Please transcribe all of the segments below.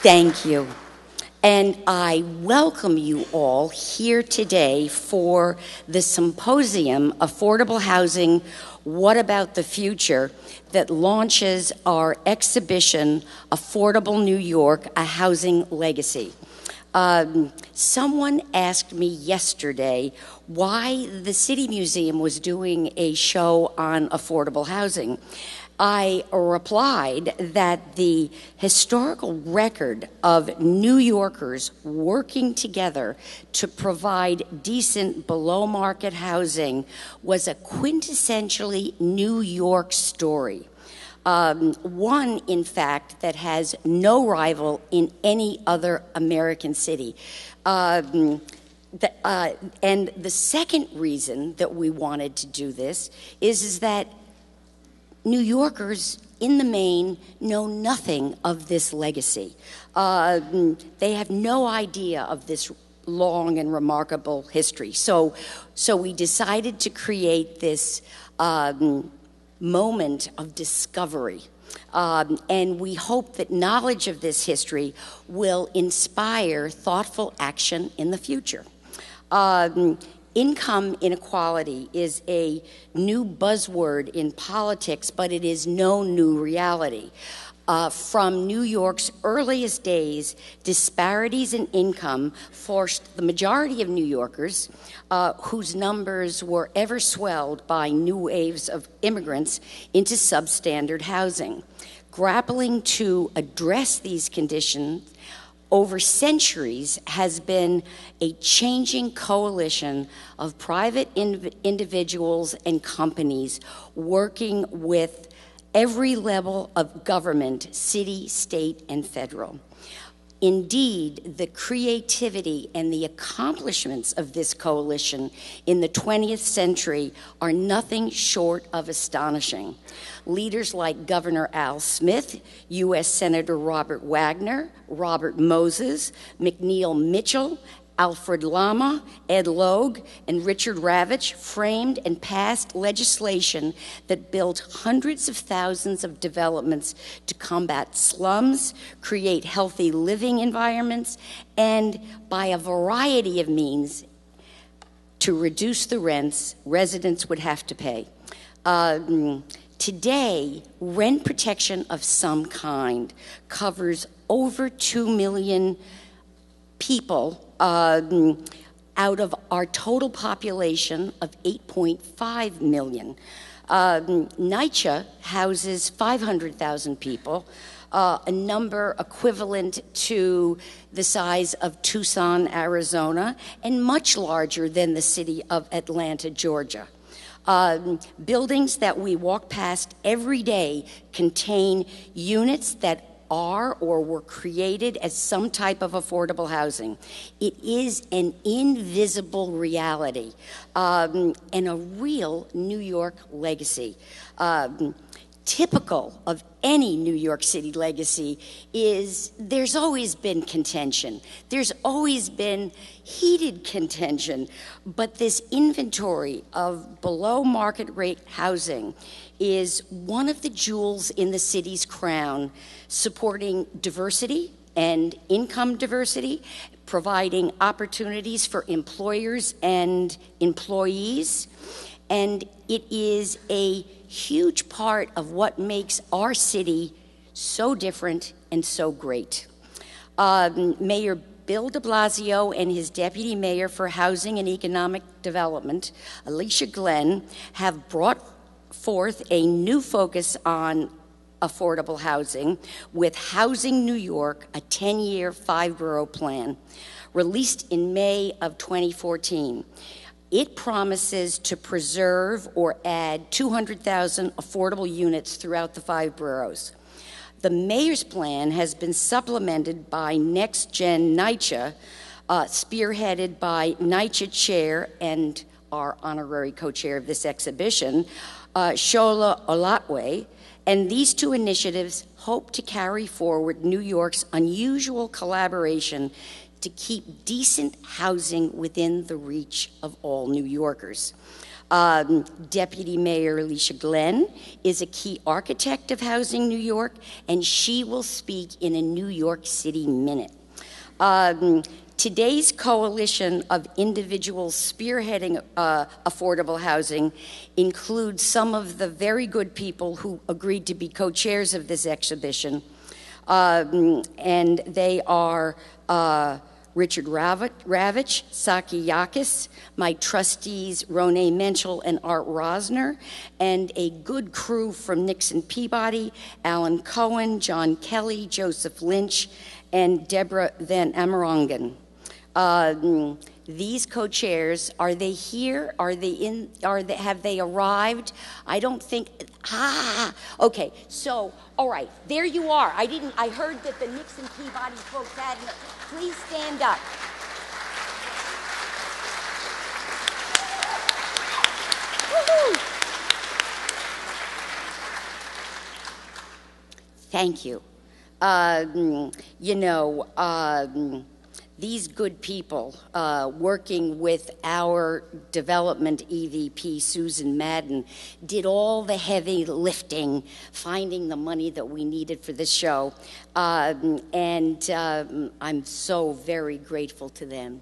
Thank you. And I welcome you all here today for the symposium, Affordable Housing What About the Future, that launches our exhibition, Affordable New York A Housing Legacy. Um, someone asked me yesterday why the City Museum was doing a show on affordable housing. I replied that the historical record of New Yorkers working together to provide decent below market housing was a quintessentially New York story. Um, one, in fact, that has no rival in any other American city. Um, the, uh, and the second reason that we wanted to do this is, is that New Yorkers, in the main, know nothing of this legacy. Uh, they have no idea of this long and remarkable history. So, so we decided to create this um, moment of discovery. Um, and we hope that knowledge of this history will inspire thoughtful action in the future. Um, income inequality is a new buzzword in politics, but it is no new reality. Uh, from New York's earliest days, disparities in income forced the majority of New Yorkers, uh, whose numbers were ever swelled by new waves of immigrants, into substandard housing. Grappling to address these conditions, over centuries has been a changing coalition of private individuals and companies working with every level of government, city, state, and federal. Indeed, the creativity and the accomplishments of this coalition in the 20th century are nothing short of astonishing. Leaders like Governor Al Smith, U.S. Senator Robert Wagner, Robert Moses, MacNeil Mitchell, Alfred Lama, Ed Logue, and Richard Ravitch framed and passed legislation that built hundreds of thousands of developments to combat slums, create healthy living environments, and by a variety of means to reduce the rents residents would have to pay. Um, today, rent protection of some kind covers over 2 million people um, out of our total population of 8.5 million. Um, NYCHA houses 500,000 people, uh, a number equivalent to the size of Tucson, Arizona, and much larger than the city of Atlanta, Georgia. Um, buildings that we walk past every day contain units that are or were created as some type of affordable housing. It is an invisible reality um, and a real New York legacy. Um, typical of any New York City legacy is there's always been contention. There's always been heated contention. But this inventory of below market rate housing is one of the jewels in the city's crown, supporting diversity and income diversity, providing opportunities for employers and employees. And it is a huge part of what makes our city so different and so great. Um, Mayor Bill de Blasio and his deputy mayor for housing and economic development, Alicia Glen, have brought forth a new focus on affordable housing with Housing New York, a 10 year, five borough plan, released in May of 2014. It promises to preserve or add 200,000 affordable units throughout the five boroughs. The mayor's plan has been supplemented by Next Gen NYCHA, uh, spearheaded by NYCHA Chair and our honorary co chair of this exhibition, uh, Shola Olatoye, and these two initiatives hope to carry forward New York's unusual collaboration to keep decent housing within the reach of all New Yorkers. Um, Deputy Mayor Alicia Glen is a key architect of Housing New York, and she will speak in a New York City minute. Um, today's coalition of individuals spearheading uh, affordable housing includes some of the very good people who agreed to be co chairs of this exhibition. Um, and they are uh, Richard Ravitch, Saky Yakas, my trustees Ronay Menschel and Art Rosner, and a good crew from Nixon Peabody, Alan Cohen, John Kelly, Joseph Lynch, and Deborah Van Amerongen. Um, these co-chairs are they here? Are they in are they have they arrived? I don't think ah okay so all right there you are. I didn't i heard that the nixon peabody folks had please stand up. Thank you. Um, you know um, these good people uh, working with our development EVP, Susan Madden, did all the heavy lifting, finding the money that we needed for this show. Um, and um, I'm so very grateful to them.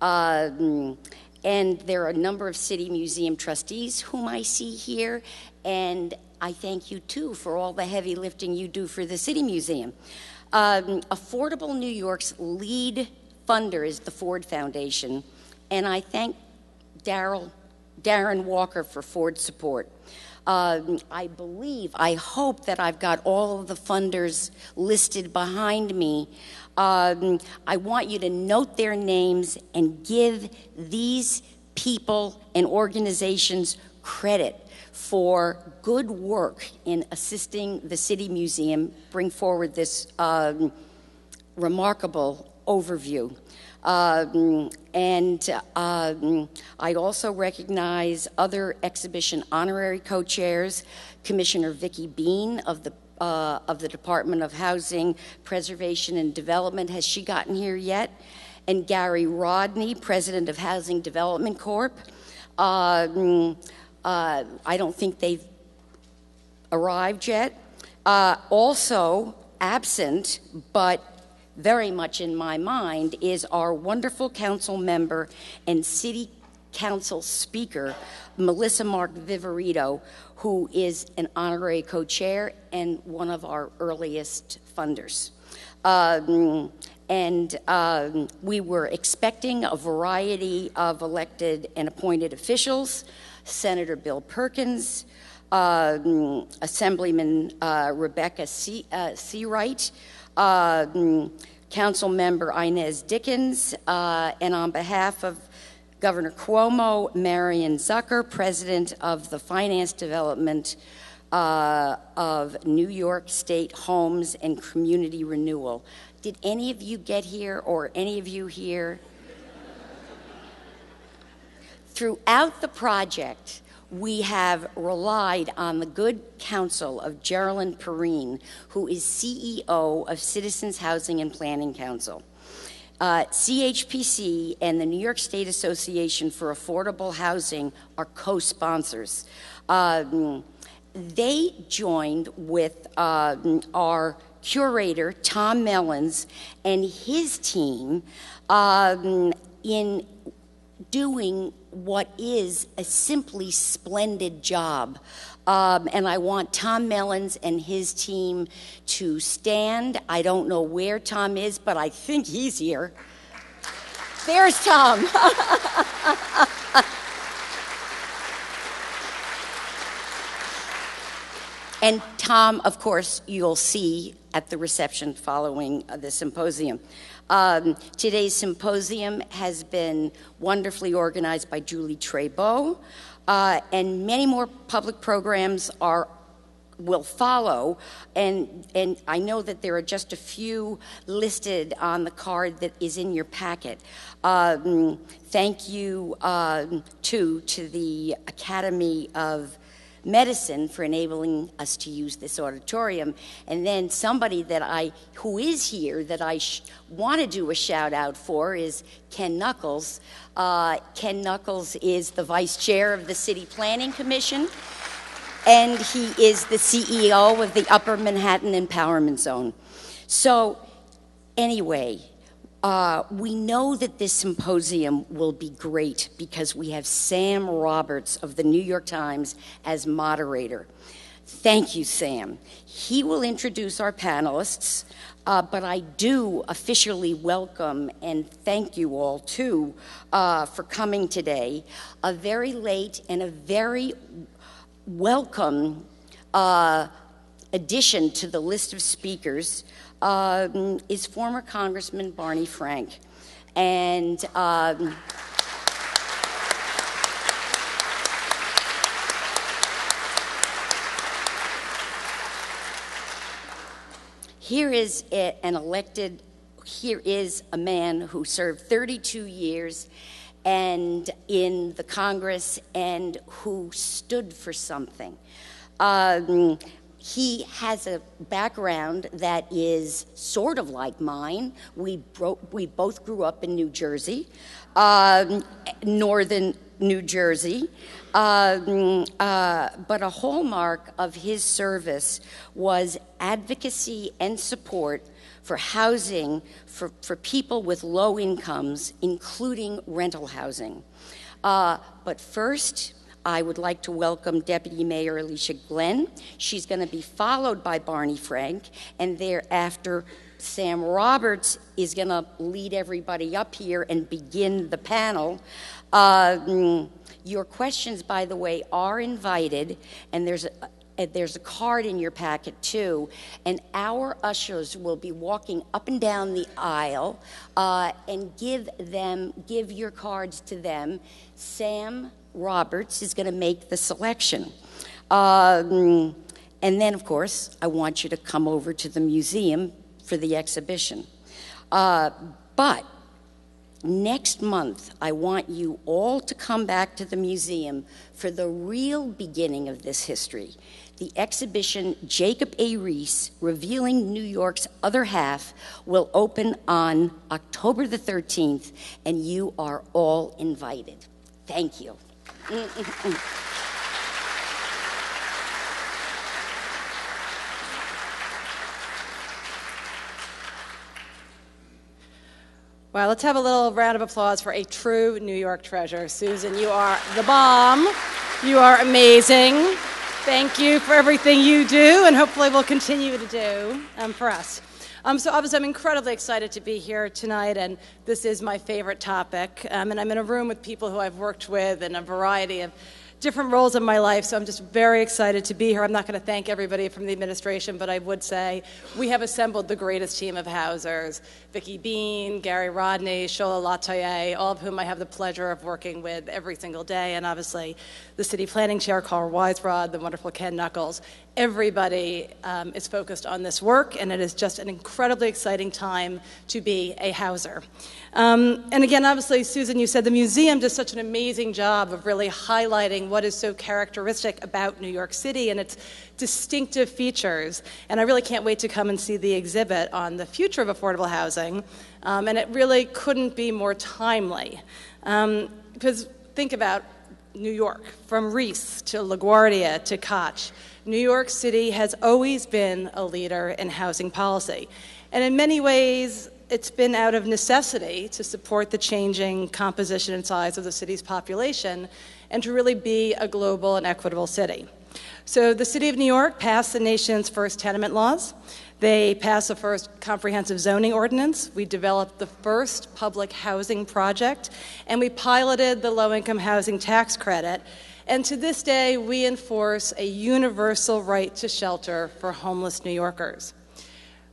Um, and there are a number of City Museum trustees whom I see here, and I thank you too for all the heavy lifting you do for the City Museum. Um, Affordable New York's lead funder is the Ford Foundation, and I thank Daryl, Darren Walker for Ford support. Um, I believe, I hope that I've got all of the funders listed behind me. Um, I want you to note their names and give these people and organizations credit for good work in assisting the City Museum bring forward this um, remarkable overview. Um, and um, I also recognize other exhibition honorary co-chairs, Commissioner Vicki Been of the uh, of the Department of Housing, Preservation and Development. Has she gotten here yet? And Gary Rodney, President of Housing Development Corp. Um, uh, I don't think they've arrived yet. Uh, also absent, but very much in my mind is our wonderful council member and city council speaker, Melissa Mark Viverito, who is an honorary co chair and one of our earliest funders. Um, and um, we were expecting a variety of elected and appointed officials Senator Bill Perkins, um, Assemblyman uh, Rebecca C- uh, Seawright, Council Member Inez Dickens, uh, and on behalf of Governor Cuomo, Marian Zucker, President of the Finance Development uh, of New York State Homes and Community Renewal. Did any of you get here or any of you here? Throughout the project, we have relied on the good counsel of Jerilyn Perine, who is CEO of Citizens Housing and Planning Council. Uh, CHPC and the New York State Association for Affordable Housing are co sponsors. Um, they joined with uh, our curator, Tom Mellins, and his team um, in doing what is a simply splendid job. Um, and I want Tom Mellins and his team to stand. I don't know where Tom is, but I think he's here. There's Tom. and Tom, of course, you'll see at the reception following the symposium. Um, today's symposium has been wonderfully organized by Julie Treybeau, uh, and many more public programs are will follow and and I know that there are just a few listed on the card that is in your packet. Um, thank you um, too to the Academy of Medicine for enabling us to use this auditorium. And then somebody that I, who is here, that I sh- want to do a shout out for is Ken Knuckles. Uh, Ken Knuckles is the vice chair of the City Planning Commission, and he is the CEO of the Upper Manhattan Empowerment Zone. So, anyway, uh, we know that this symposium will be great because we have Sam Roberts of the New York Times as moderator. Thank you, Sam. He will introduce our panelists. Uh, but I do officially welcome and thank you all too uh, for coming today. A very late and a very welcome uh, addition to the list of speakers um, is former Congressman Barney Frank. And um, Here is an elected, here is a man who served 32 years and in the Congress and who stood for something. Um, he has a background that is sort of like mine. We, bro- we both grew up in New Jersey, um, northern New Jersey. Um, uh, but a hallmark of his service was advocacy and support for housing for, for people with low incomes, including rental housing. Uh, but first, I would like to welcome Deputy Mayor Alicia Glen. She's going to be followed by Barney Frank, and thereafter, Sam Roberts is going to lead everybody up here and begin the panel. Um, your questions, by the way, are invited, and there's a, there's a card in your packet too, and our ushers will be walking up and down the aisle uh, and give them give your cards to them. Sam Roberts is going to make the selection. Um, and then, of course, I want you to come over to the museum for the exhibition. Uh, but Next month, I want you all to come back to the museum for the real beginning of this history. The exhibition Jacob A. Riis, Revealing New York's Other Half, will open on October the 13th, and you are all invited. Thank you. Well, let's have a little round of applause for a true New York treasure. Susan, you are the bomb. You are amazing. Thank you for everything you do, and hopefully we'll continue to do um, for us. Um, so, obviously, I'm incredibly excited to be here tonight, and this is my favorite topic. Um, and I'm in a room with people who I've worked with in a variety of different roles in my life, so I'm just very excited to be here. I'm not going to thank everybody from the administration, but I would say we have assembled the greatest team of housers Vicki Been, Gary Rodney, Shola Olatoye, all of whom I have the pleasure of working with every single day, and obviously the city planning chair, Carl Weisbrod, the wonderful Ken Knuckles. Everybody um, is focused on this work, and it is just an incredibly exciting time to be a houser. Um, and again, obviously, Susan, you said the museum does such an amazing job of really highlighting what is so characteristic about New York City and its distinctive features. And I really can't wait to come and see the exhibit on the future of affordable housing. Um, and it really couldn't be more timely. Um, because think about New York, from Riis to LaGuardia to Koch. New York City has always been a leader in housing policy. And in many ways, it's been out of necessity to support the changing composition and size of the city's population and to really be a global and equitable city. So, the City of New York passed the nation's first tenement laws. They passed the first comprehensive zoning ordinance. We developed the first public housing project, and we piloted the low income housing tax credit. And to this day, we enforce a universal right to shelter for homeless New Yorkers.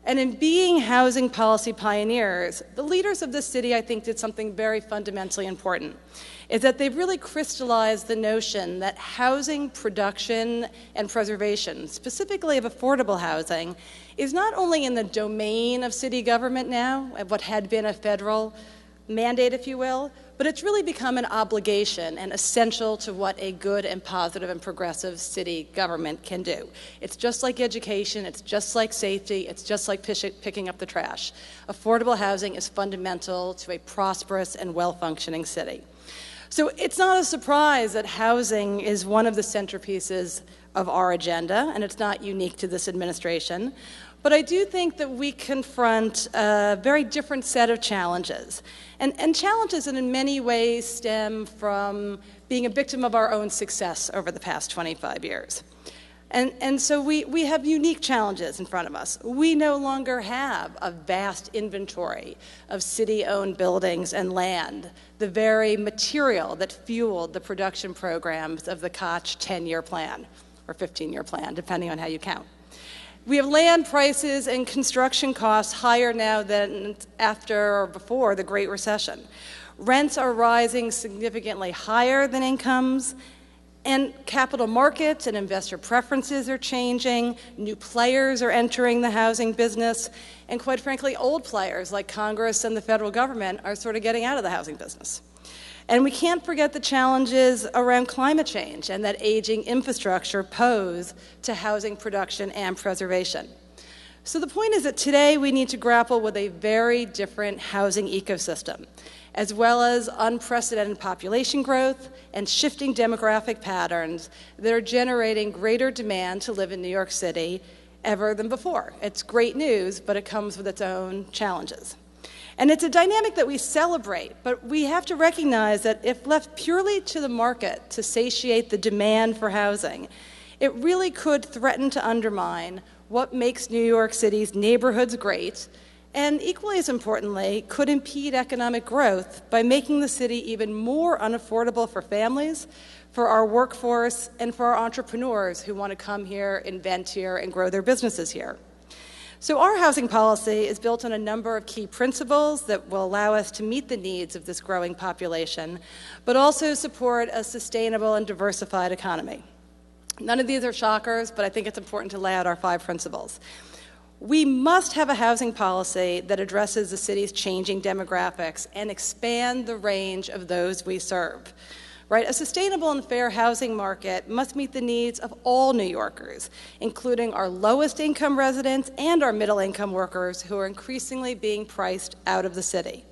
And in being housing policy pioneers, the leaders of this city, I think, did something very fundamentally important. Is that they've really crystallized the notion that housing production and preservation, specifically of affordable housing, is not only in the domain of city government now, what had been a federal mandate, if you will, but it's really become an obligation and essential to what a good and positive and progressive city government can do. It's just like education, it's just like safety, it's just like picking up the trash. Affordable housing is fundamental to a prosperous and well functioning city. So it's not a surprise that housing is one of the centerpieces of our agenda, and it's not unique to this administration. But I do think that we confront a very different set of challenges. And, and, challenges that in many ways stem from being a victim of our own success over the past 25 years. And, and so we, we have unique challenges in front of us. We no longer have a vast inventory of city owned buildings and land, the very material that fueled the production programs of the Koch 10 year plan or 15 year plan, depending on how you count. We have land prices and construction costs higher now than after or before the Great Recession. Rents are rising significantly higher than incomes, and capital markets and investor preferences are changing. New players are entering the housing business, and quite frankly, old players like Congress and the federal government are sort of getting out of the housing business. And we can't forget the challenges around climate change and that aging infrastructure pose to housing production and preservation. So the point is that today we need to grapple with a very different housing ecosystem, as well as unprecedented population growth and shifting demographic patterns that are generating greater demand to live in New York City ever than before. It's great news, but it comes with its own challenges. And it's a dynamic that we celebrate, but we have to recognize that if left purely to the market to satiate the demand for housing, it really could threaten to undermine what makes New York City's neighborhoods great, and equally as importantly, could impede economic growth by making the city even more unaffordable for families, for our workforce, and for our entrepreneurs who want to come here, invent here, and grow their businesses here. So, our housing policy is built on a number of key principles that will allow us to meet the needs of this growing population, but also support a sustainable and diversified economy. None of these are shockers, but I think it's important to lay out our five principles. We must have a housing policy that addresses the city's changing demographics and expand the range of those we serve right? A sustainable and fair housing market must meet the needs of all New Yorkers, including our lowest income residents and our middle income workers who are increasingly being priced out of the city.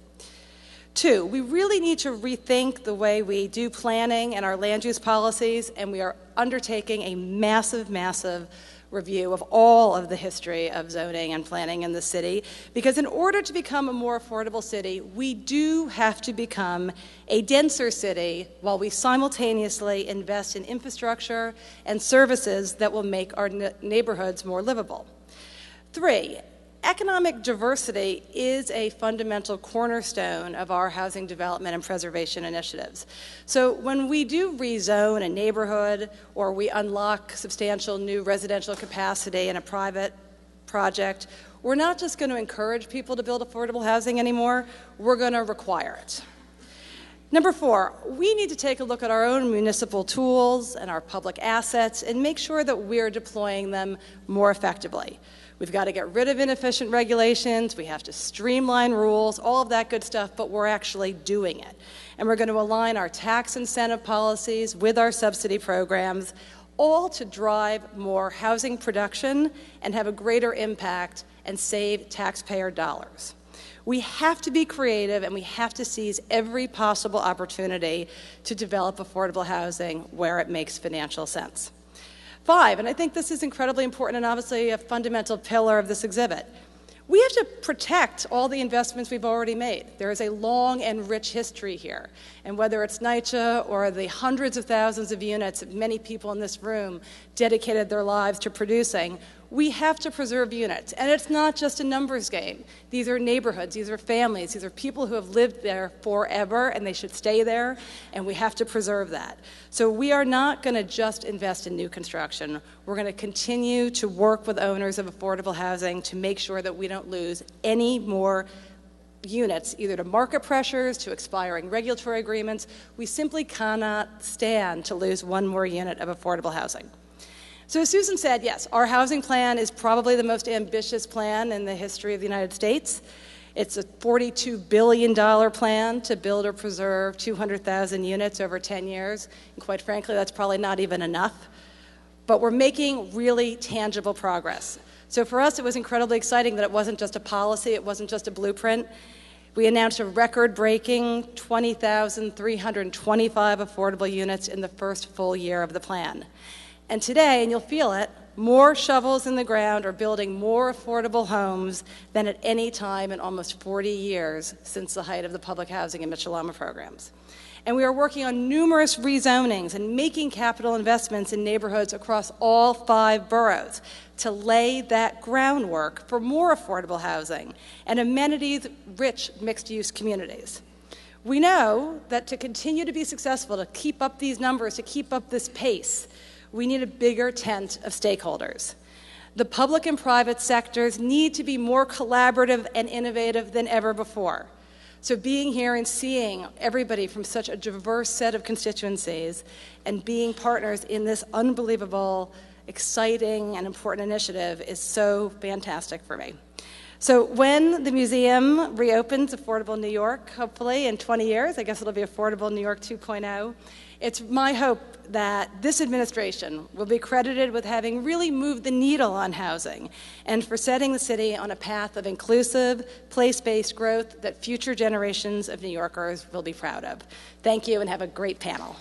Two, we really need to rethink the way we do planning and our land use policies, and we are undertaking a massive, massive review of all of the history of zoning and planning in the city because in order to become a more affordable city, we do have to become a denser city while we simultaneously invest in infrastructure and services that will make our neighborhoods more livable. Three, economic diversity is a fundamental cornerstone of our housing development and preservation initiatives. So when we do rezone a neighborhood or we unlock substantial new residential capacity in a private project, we're not just going to encourage people to build affordable housing anymore, we're going to require it. Number four, we need to take a look at our own municipal tools and our public assets and make sure that we're deploying them more effectively. We've got to get rid of inefficient regulations. We have to streamline rules, all of that good stuff, but we're actually doing it. And we're going to align our tax incentive policies with our subsidy programs, all to drive more housing production and have a greater impact and save taxpayer dollars. We have to be creative and we have to seize every possible opportunity to develop affordable housing where it makes financial sense. Five, and I think this is incredibly important and obviously a fundamental pillar of this exhibit. We have to protect all the investments we've already made. There is a long and rich history here. And whether it's NYCHA or the hundreds of thousands of units that many people in this room dedicated their lives to producing, we have to preserve units. And it's not just a numbers game. These are neighborhoods, these are families, these are people who have lived there forever and they should stay there, and we have to preserve that. So we are not going to just invest in new construction. We're going to continue to work with owners of affordable housing to make sure that we don't lose any more units, either to market pressures, to expiring regulatory agreements. We simply cannot stand to lose one more unit of affordable housing. So, Susan said, yes, our housing plan is probably the most ambitious plan in the history of the United States. It's a $42 billion plan to build or preserve 200,000 units over 10 years. And quite frankly, that's probably not even enough. But we're making really tangible progress. So for us, it was incredibly exciting that it wasn't just a policy, it wasn't just a blueprint. We announced a record breaking 20,325 affordable units in the first full year of the plan. And today, and you'll feel it, more shovels in the ground are building more affordable homes than at any time in almost 40 years since the height of the public housing and Mitchell-Lama programs. And we are working on numerous rezonings and making capital investments in neighborhoods across all five boroughs to lay that groundwork for more affordable housing and amenities rich mixed use communities. We know that to continue to be successful, to keep up these numbers, to keep up this pace, we need a bigger tent of stakeholders. The public and private sectors need to be more collaborative and innovative than ever before. So, being here and seeing everybody from such a diverse set of constituencies and being partners in this unbelievable, exciting, and important initiative is so fantastic for me. So, when the museum reopens Affordable New York, hopefully in 20 years, I guess it'll be Affordable New York 2.0, it's my hope that this administration will be credited with having really moved the needle on housing and for setting the city on a path of inclusive, place based growth that future generations of New Yorkers will be proud of. Thank you and have a great panel.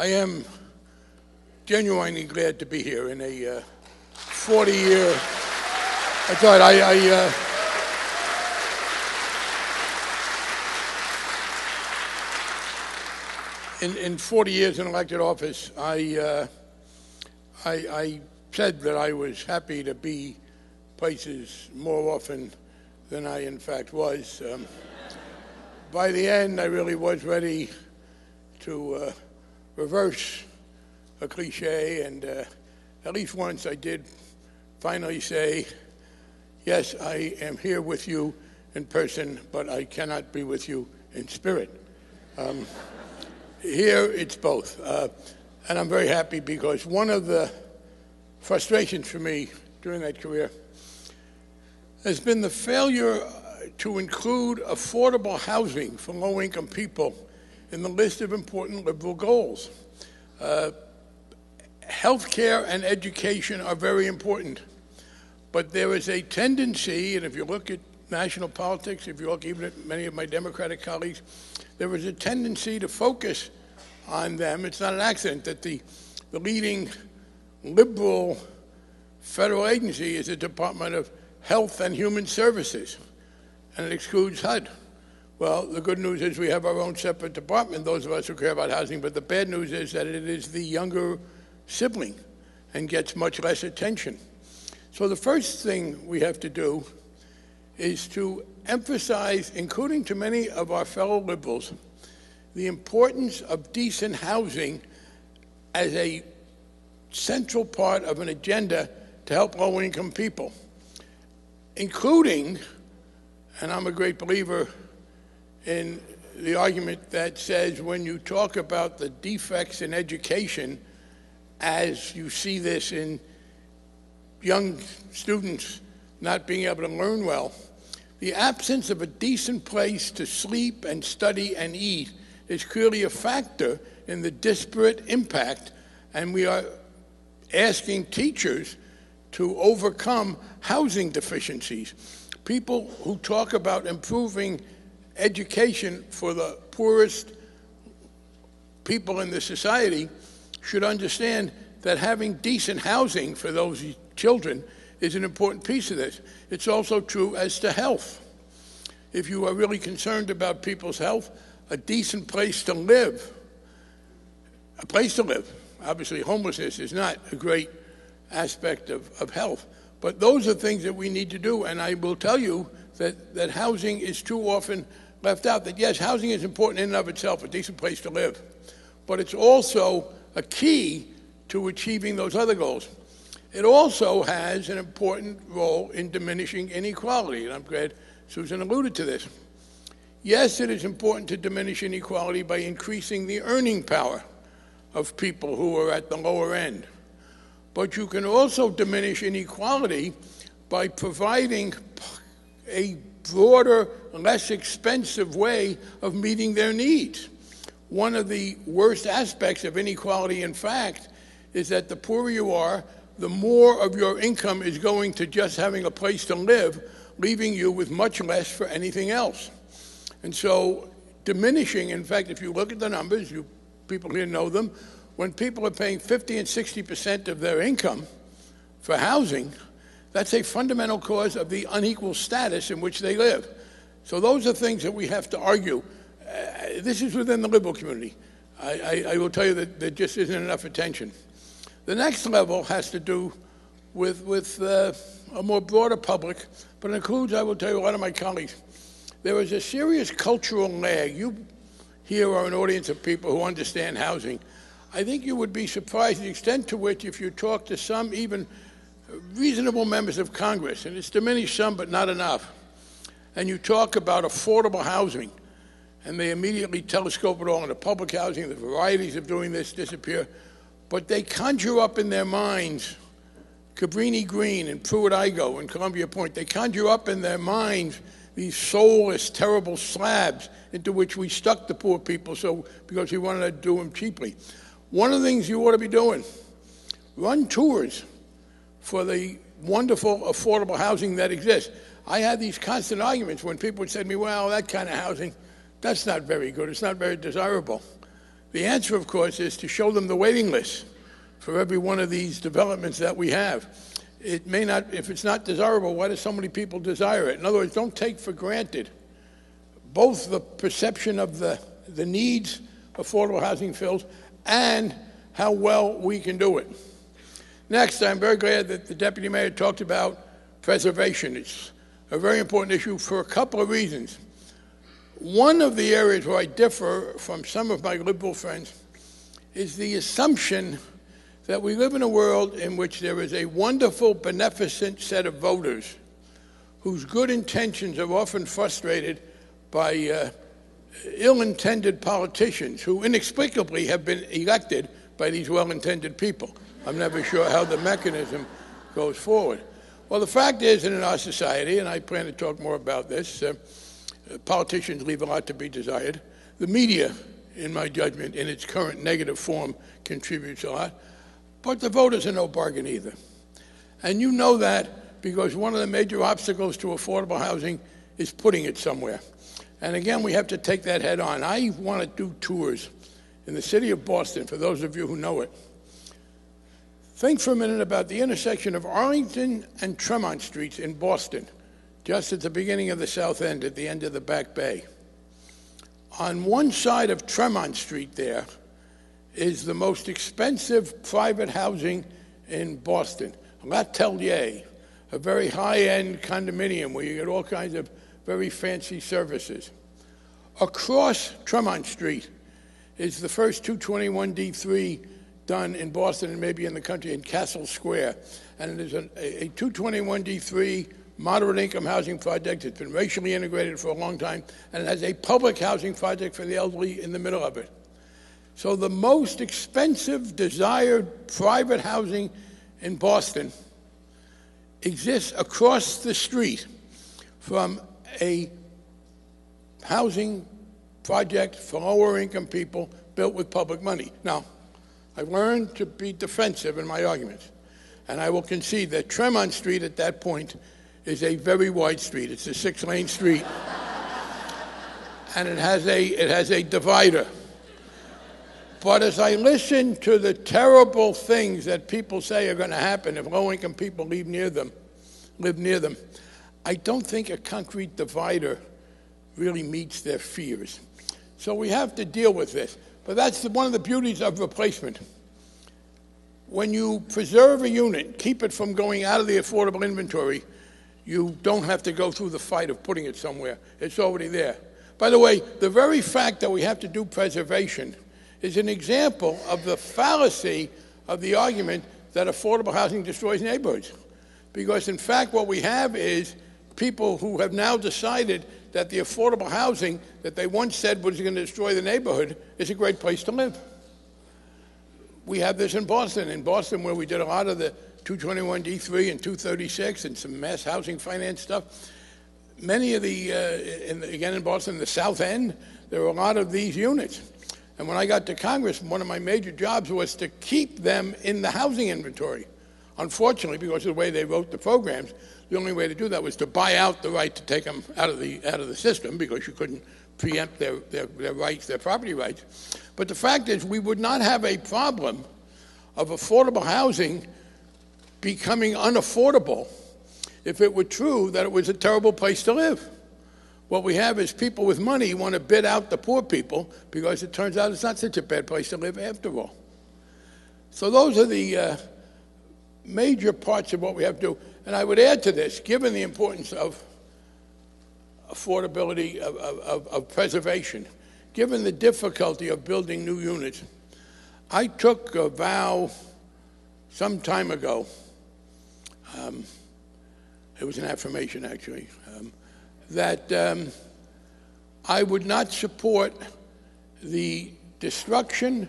I am genuinely glad to be here in a uh, 40 year. I thought I. I uh, in, in 40 years in elected office, I, uh, I, I said that I was happy to be places more often than I, in fact, was. Um, by the end, I really was ready to uh, reverse a cliche, and uh, at least once I did finally say, Yes, I am here with you in person, but I cannot be with you in spirit. Um, here it's both. Uh, and I'm very happy because one of the frustrations for me during that career has been the failure to include affordable housing for low income people in the list of important liberal goals. Uh, healthcare and education are very important, but there is a tendency, and if you look at national politics, if you look even at many of my Democratic colleagues, there is a tendency to focus on them. It's not an accident that the, the leading liberal federal agency is the Department of Health and Human Services, and it excludes HUD. Well, the good news is we have our own separate department, those of us who care about housing, but the bad news is that it is the younger sibling and gets much less attention. So the first thing we have to do is to emphasize, including to many of our fellow liberals, the importance of decent housing as a central part of an agenda to help low income people, including, and I'm a great believer in the argument that says when you talk about the defects in education, as you see this in young students not being able to learn well, the absence of a decent place to sleep and study and eat is clearly a factor in the disparate impact, and we are asking teachers to overcome housing deficiencies. People who talk about improving education for the poorest people in the society should understand that having decent housing for those children is an important piece of this. It's also true as to health. If you are really concerned about people's health, a decent place to live, a place to live. Obviously, homelessness is not a great aspect of, of health, but those are things that we need to do. And I will tell you that, that housing is too often left out that yes, housing is important in and of itself, a decent place to live, but it's also a key to achieving those other goals. It also has an important role in diminishing inequality, and I'm glad Susan alluded to this. Yes, it is important to diminish inequality by increasing the earning power of people who are at the lower end. But you can also diminish inequality by providing a broader, less expensive way of meeting their needs. One of the worst aspects of inequality, in fact, is that the poorer you are, the more of your income is going to just having a place to live, leaving you with much less for anything else. And so, diminishing, in fact, if you look at the numbers, you people here know them, when people are paying 50 and 60 percent of their income for housing, that's a fundamental cause of the unequal status in which they live. So, those are things that we have to argue. Uh, this is within the liberal community. I, I, I will tell you that there just isn't enough attention. The next level has to do with, with uh, a more broader public, but includes, I will tell you, a lot of my colleagues. There is a serious cultural lag. You here are an audience of people who understand housing. I think you would be surprised at the extent to which, if you talk to some even reasonable members of Congress, and it's diminished some but not enough, and you talk about affordable housing, and they immediately telescope it all into public housing, the varieties of doing this disappear but they conjure up in their minds Cabrini Green and Pruitt-Igoe and Columbia Point. They conjure up in their minds these soulless, terrible slabs into which we stuck the poor people so because we wanted to do them cheaply. One of the things you ought to be doing, run tours for the wonderful affordable housing that exists. I had these constant arguments when people would say to me, well, that kind of housing, that's not very good. It's not very desirable. The answer, of course, is to show them the waiting list for every one of these developments that we have. It may not, if it's not desirable, why do so many people desire it? In other words, don't take for granted both the perception of the, the needs affordable housing fills and how well we can do it. Next, I'm very glad that the Deputy Mayor talked about preservation. It's a very important issue for a couple of reasons. One of the areas where I differ from some of my liberal friends is the assumption that we live in a world in which there is a wonderful, beneficent set of voters whose good intentions are often frustrated by uh, ill intended politicians who inexplicably have been elected by these well intended people. I'm never sure how the mechanism goes forward. Well, the fact is, that in our society, and I plan to talk more about this, uh, politicians leave a lot to be desired. The media, in my judgment, in its current negative form, contributes a lot. But the voters are no bargain either. And you know that because one of the major obstacles to affordable housing is putting it somewhere. And again, we have to take that head on. I want to do tours in the city of Boston, for those of you who know it. Think for a minute about the intersection of Arlington and Tremont Streets in Boston just at the beginning of the South End, at the end of the Back Bay. On one side of Tremont Street, there is the most expensive private housing in Boston, L'Atelier, a very high end condominium where you get all kinds of very fancy services. Across Tremont Street is the first 221D3 done in Boston and maybe in the country in Castle Square. And it is a, a 221D3 moderate income housing project. It's been racially integrated for a long time, and it has a public housing project for the elderly in the middle of it. So the most expensive, desired private housing in Boston exists across the street from a housing project for lower income people built with public money. Now, I've learned to be defensive in my arguments, and I will concede that Tremont Street at that point is a very wide street. It's a six lane street. and it has, a, it has a divider. But as I listen to the terrible things that people say are going to happen if low income people live near them, live near them, I don't think a concrete divider really meets their fears. So we have to deal with this. But that's the, one of the beauties of replacement. When you preserve a unit, keep it from going out of the affordable inventory, you don't have to go through the fight of putting it somewhere. It's already there. By the way, the very fact that we have to do preservation is an example of the fallacy of the argument that affordable housing destroys neighborhoods. Because, in fact, what we have is people who have now decided that the affordable housing that they once said was going to destroy the neighborhood is a great place to live. We have this in Boston. In Boston, where we did a lot of the 221d3 and 236 and some mass housing finance stuff, many of the, uh, in the, again in Boston, the South End, there were a lot of these units. And when I got to Congress, one of my major jobs was to keep them in the housing inventory. Unfortunately, because of the way they wrote the programs, the only way to do that was to buy out the right to take them out of the out of the system because you couldn't preempt their, their, their rights, their property rights. But the fact is, we would not have a problem of affordable housing becoming unaffordable if it were true that it was a terrible place to live. What we have is people with money want to bid out the poor people because it turns out it's not such a bad place to live after all. So those are the uh, major parts of what we have to do. And I would add to this, given the importance of affordability, of, of, of preservation, given the difficulty of building new units, I took a vow some time ago. Um, it was an affirmation, actually, um, that um, I would not support the destruction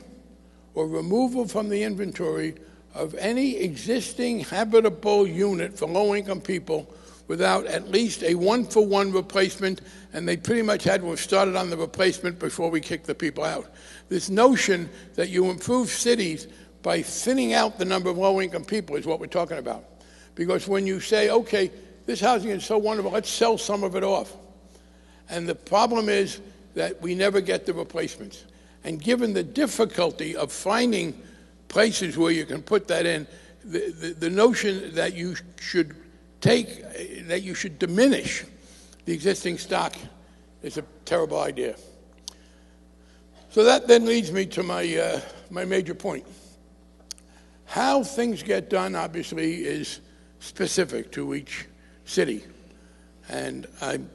or removal from the inventory of any existing habitable unit for low income people without at least a one for one replacement, and they pretty much had to have started on the replacement before we kicked the people out. This notion that you improve cities by thinning out the number of low income people is what we're talking about. Because when you say, okay, this housing is so wonderful, let's sell some of it off. And the problem is that we never get the replacements. And given the difficulty of finding places where you can put that in. The, the, the, notion that you should take, that you should diminish the existing stock is a terrible idea. So that then leads me to my, uh, my major point. How things get done, obviously, is specific to each city. And I'm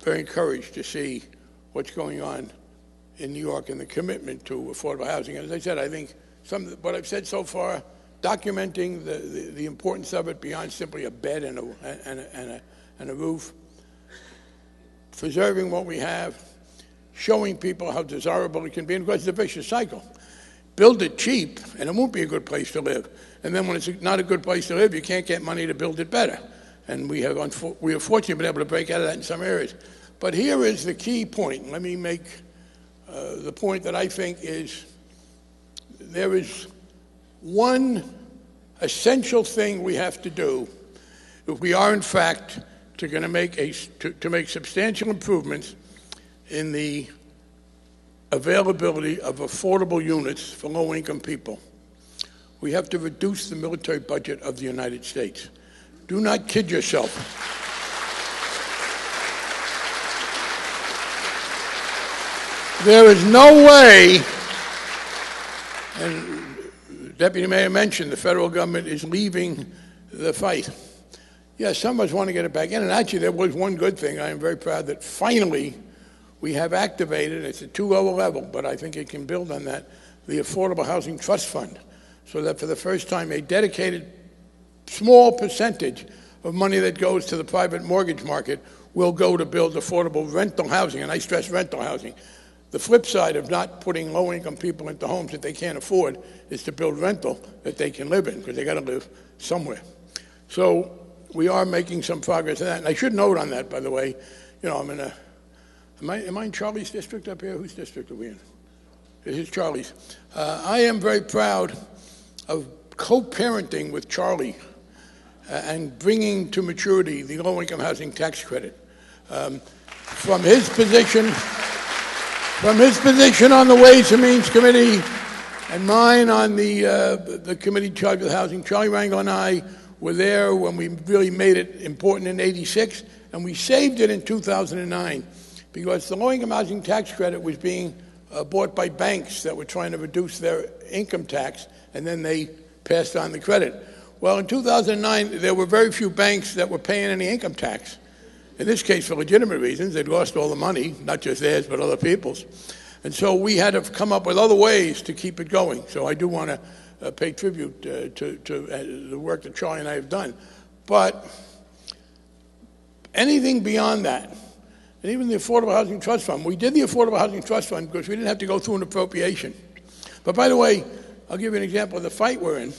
very encouraged to see what's going on in New York and the commitment to affordable housing. And as I said, I think some of what I've said so far, documenting the, the, the, importance of it beyond simply a bed and a, and a, and a, and a roof, preserving what we have, showing people how desirable it can be, and because it's a vicious cycle. Build it cheap, and it won't be a good place to live. And then when it's not a good place to live, you can't get money to build it better. And we have, we are fortunate been able to break out of that in some areas. But here is the key point. Let me make uh, the point that I think is there is one essential thing we have to do if we are, in fact, to going to make a to, to make substantial improvements in the availability of affordable units for low-income people. We have to reduce the military budget of the United States. Do not kid yourself. There is no way and Deputy Mayor mentioned the federal government is leaving the fight. Yes, some of us want to get it back in. And actually, there was one good thing. I am very proud that finally we have activated, it's a two lower level, but I think it can build on that, the Affordable Housing Trust Fund. So that for the first time, a dedicated small percentage of money that goes to the private mortgage market will go to build affordable rental housing. And I stress rental housing the flip side of not putting low income people into homes that they can't afford is to build rental that they can live in because they got to live somewhere. So we are making some progress in that. And I should note on that, by the way, you know, I'm in a, am I, am I in Charlie's district up here? Whose district are we in? This is Charlie's. Uh, I am very proud of co parenting with Charlie uh, and bringing to maturity the low income housing tax credit. Um, from his position, from his position on the Ways and Means Committee and mine on the, uh, the committee charged with housing, Charlie Rangel and I were there when we really made it important in 86, and we saved it in 2009 because the low income housing tax credit was being uh, bought by banks that were trying to reduce their income tax, and then they passed on the credit. Well, in 2009, there were very few banks that were paying any income tax. In this case, for legitimate reasons, they'd lost all the money, not just theirs, but other people's. And so we had to come up with other ways to keep it going. So I do want to uh, pay tribute uh, to, to uh, the work that Charlie and I have done. But anything beyond that, and even the Affordable Housing Trust Fund, we did the Affordable Housing Trust Fund because we didn't have to go through an appropriation. But by the way, I'll give you an example of the fight we're in.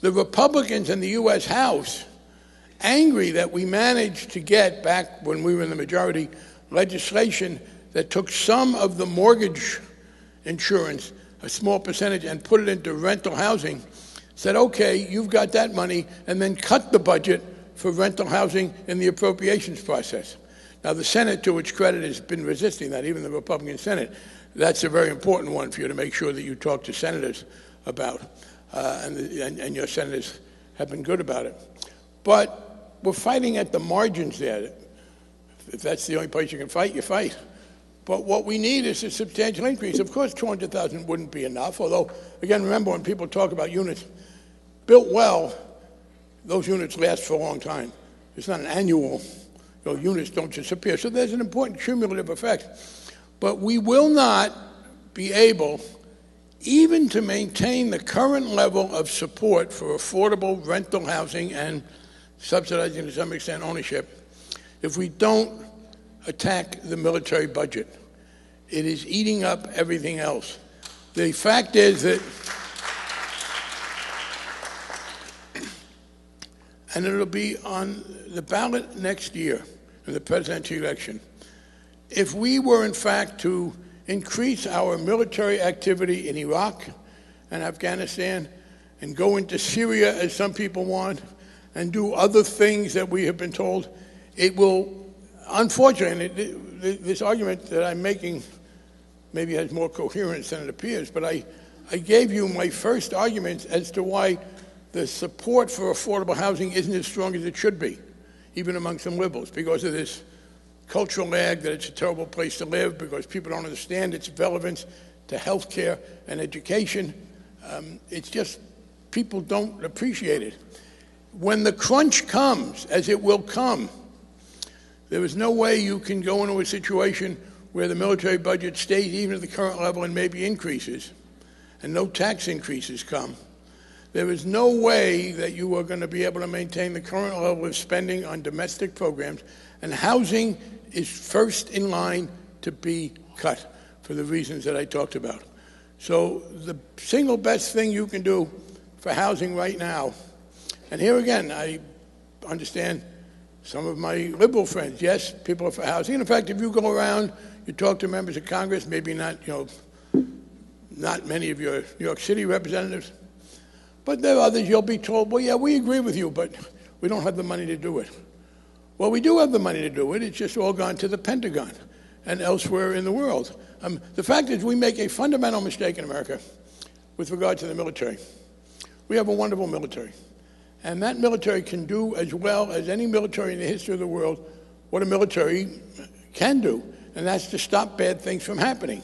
The Republicans in the U.S. House, angry that we managed to get back when we were in the majority legislation that took some of the mortgage insurance, a small percentage, and put it into rental housing, said, okay, you've got that money, and then cut the budget for rental housing in the appropriations process. Now, the Senate, to its credit, has been resisting that, even the Republican Senate. That's a very important one for you to make sure that you talk to senators about, uh, and, the, and, and your senators have been good about it. But we're fighting at the margins there. If that's the only place you can fight, you fight. But what we need is a substantial increase. Of course, 200,000 wouldn't be enough, although, again, remember when people talk about units built well, those units last for a long time. It's not an annual, you know, units don't disappear. So there's an important cumulative effect. But we will not be able even to maintain the current level of support for affordable rental housing and subsidizing to some extent ownership if we don't attack the military budget. It is eating up everything else. The fact is that, and it'll be on the ballot next year in the presidential election. If we were, in fact, to increase our military activity in Iraq and Afghanistan and go into Syria, as some people want, and do other things that we have been told, it will unfortunately, this argument that I'm making maybe has more coherence than it appears, but I, I gave you my first argument as to why the support for affordable housing isn't as strong as it should be, even among some liberals, because of this cultural lag that it's a terrible place to live, because people don't understand its relevance to health care and education. Um, it's just people don't appreciate it. When the crunch comes, as it will come, there is no way you can go into a situation where the military budget stays even at the current level and maybe increases, and no tax increases come. There is no way that you are going to be able to maintain the current level of spending on domestic programs, and housing is first in line to be cut for the reasons that I talked about. So, the single best thing you can do for housing right now, and here again, I understand some of my liberal friends, yes, people are for housing. in fact, if you go around, you talk to members of Congress, maybe not, you know, not many of your New York City representatives, but there are others you'll be told, well, yeah, we agree with you, but we don't have the money to do it. Well, we do have the money to do it. It's just all gone to the Pentagon and elsewhere in the world. Um, the fact is, we make a fundamental mistake in America with regard to the military. We have a wonderful military. And that military can do as well as any military in the history of the world what a military can do, and that's to stop bad things from happening.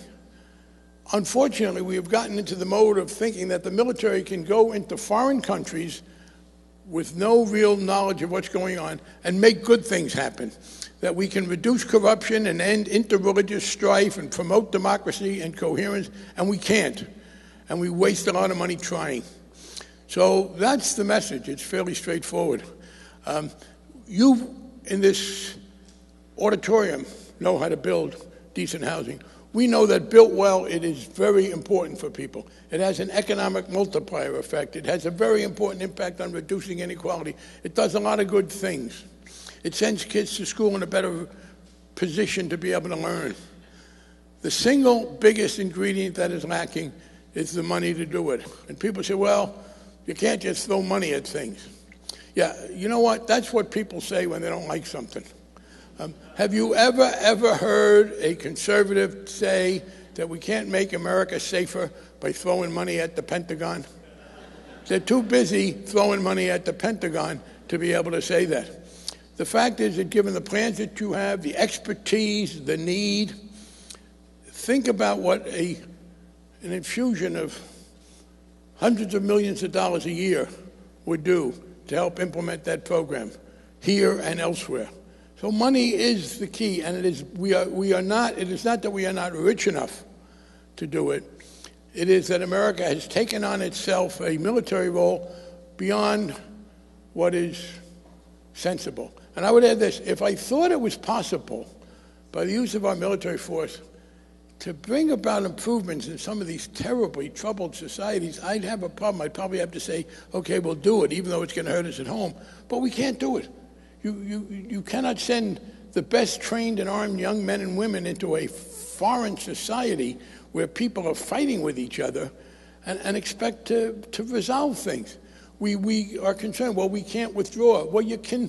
Unfortunately, we have gotten into the mode of thinking that the military can go into foreign countries with no real knowledge of what's going on and make good things happen. That we can reduce corruption and end interreligious strife and promote democracy and coherence, and we can't. And we waste a lot of money trying. So that's the message. It's fairly straightforward. Um, you in this auditorium know how to build decent housing. We know that built well, it is very important for people. It has an economic multiplier effect. It has a very important impact on reducing inequality. It does a lot of good things. It sends kids to school in a better position to be able to learn. The single biggest ingredient that is lacking is the money to do it. And people say, well, you can't just throw money at things. Yeah, you know what? That's what people say when they don't like something. Um, have you ever, ever heard a conservative say that we can't make America safer by throwing money at the Pentagon? They're too busy throwing money at the Pentagon to be able to say that. The fact is that given the plans that you have, the expertise, the need, think about what a, an infusion of hundreds of millions of dollars a year would do to help implement that program here and elsewhere. So money is the key, and it is we are we are not. It is not that we are not rich enough to do it. It is that America has taken on itself a military role beyond what is sensible. And I would add this if I thought it was possible, by the use of our military force, to bring about improvements in some of these terribly troubled societies, I'd have a problem. I'd probably have to say, okay, we'll do it, even though it's going to hurt us at home. But we can't do it. You, you, you cannot send the best trained and armed young men and women into a foreign society where people are fighting with each other and, and expect to, to resolve things. We, we are concerned, well, we can't withdraw. Well, you can,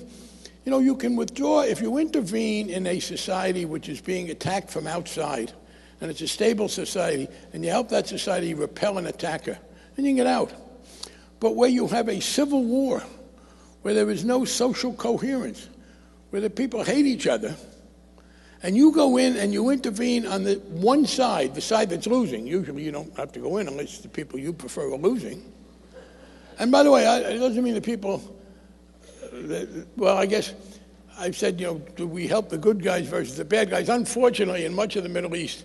you know, you can withdraw if you intervene in a society which is being attacked from outside and it's a stable society, and you help that society repel an attacker, and you can get out. But where you have a civil war, where there is no social coherence, where the people hate each other, and you go in and you intervene on the one side, the side that's losing. Usually you don't have to go in unless the people you prefer are losing. And by the way, it doesn't mean the people, that, well, I guess I've said, you know, do we help the good guys versus the bad guys? Unfortunately, in much of the Middle East,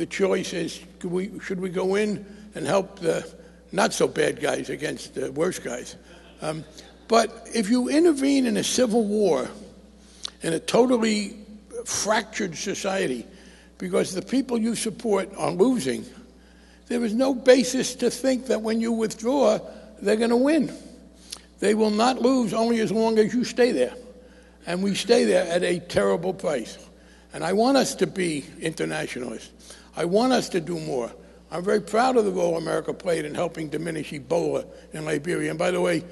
the choice is we, should we go in and help the not so bad guys against the worse guys? Um, but if you intervene in a civil war in a totally fractured society because the people you support are losing, there is no basis to think that when you withdraw, they're going to win. They will not lose only as long as you stay there. And we stay there at a terrible price. And I want us to be internationalists. I want us to do more. I'm very proud of the role America played in helping diminish Ebola in Liberia. And by the way,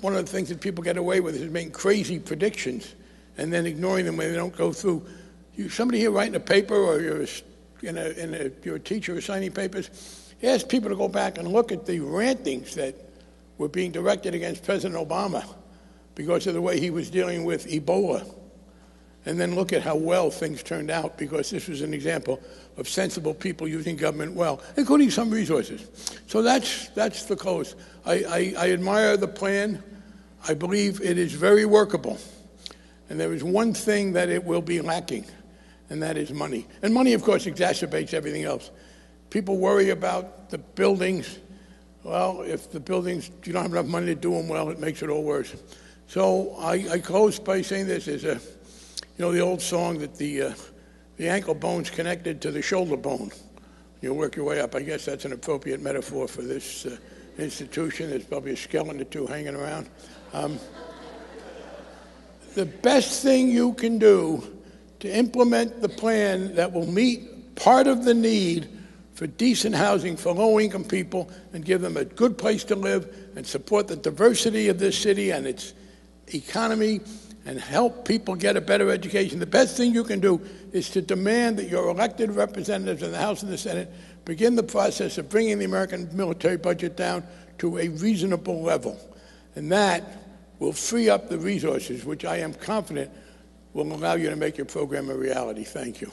one of the things that people get away with is making crazy predictions and then ignoring them when they don't go through. You, somebody here writing a paper, or you're a, in a, in a, you're a teacher signing papers, ask people to go back and look at the rantings that were being directed against President Obama because of the way he was dealing with Ebola and then look at how well things turned out because this was an example of sensible people using government well, including some resources. So that's, that's the close. I, I, I admire the plan. I believe it is very workable. And there is one thing that it will be lacking, and that is money. And money, of course, exacerbates everything else. People worry about the buildings. Well, if the buildings, you don't have enough money to do them well, it makes it all worse. So I, I close by saying this is a you know the old song that the, uh, the ankle bone's connected to the shoulder bone. You work your way up. I guess that's an appropriate metaphor for this uh, institution. There's probably a skeleton or two hanging around. Um, the best thing you can do to implement the plan that will meet part of the need for decent housing for low income people and give them a good place to live and support the diversity of this city and its economy and help people get a better education, the best thing you can do is to demand that your elected representatives in the House and the Senate begin the process of bringing the American military budget down to a reasonable level. And that will free up the resources, which I am confident will allow you to make your program a reality. Thank you.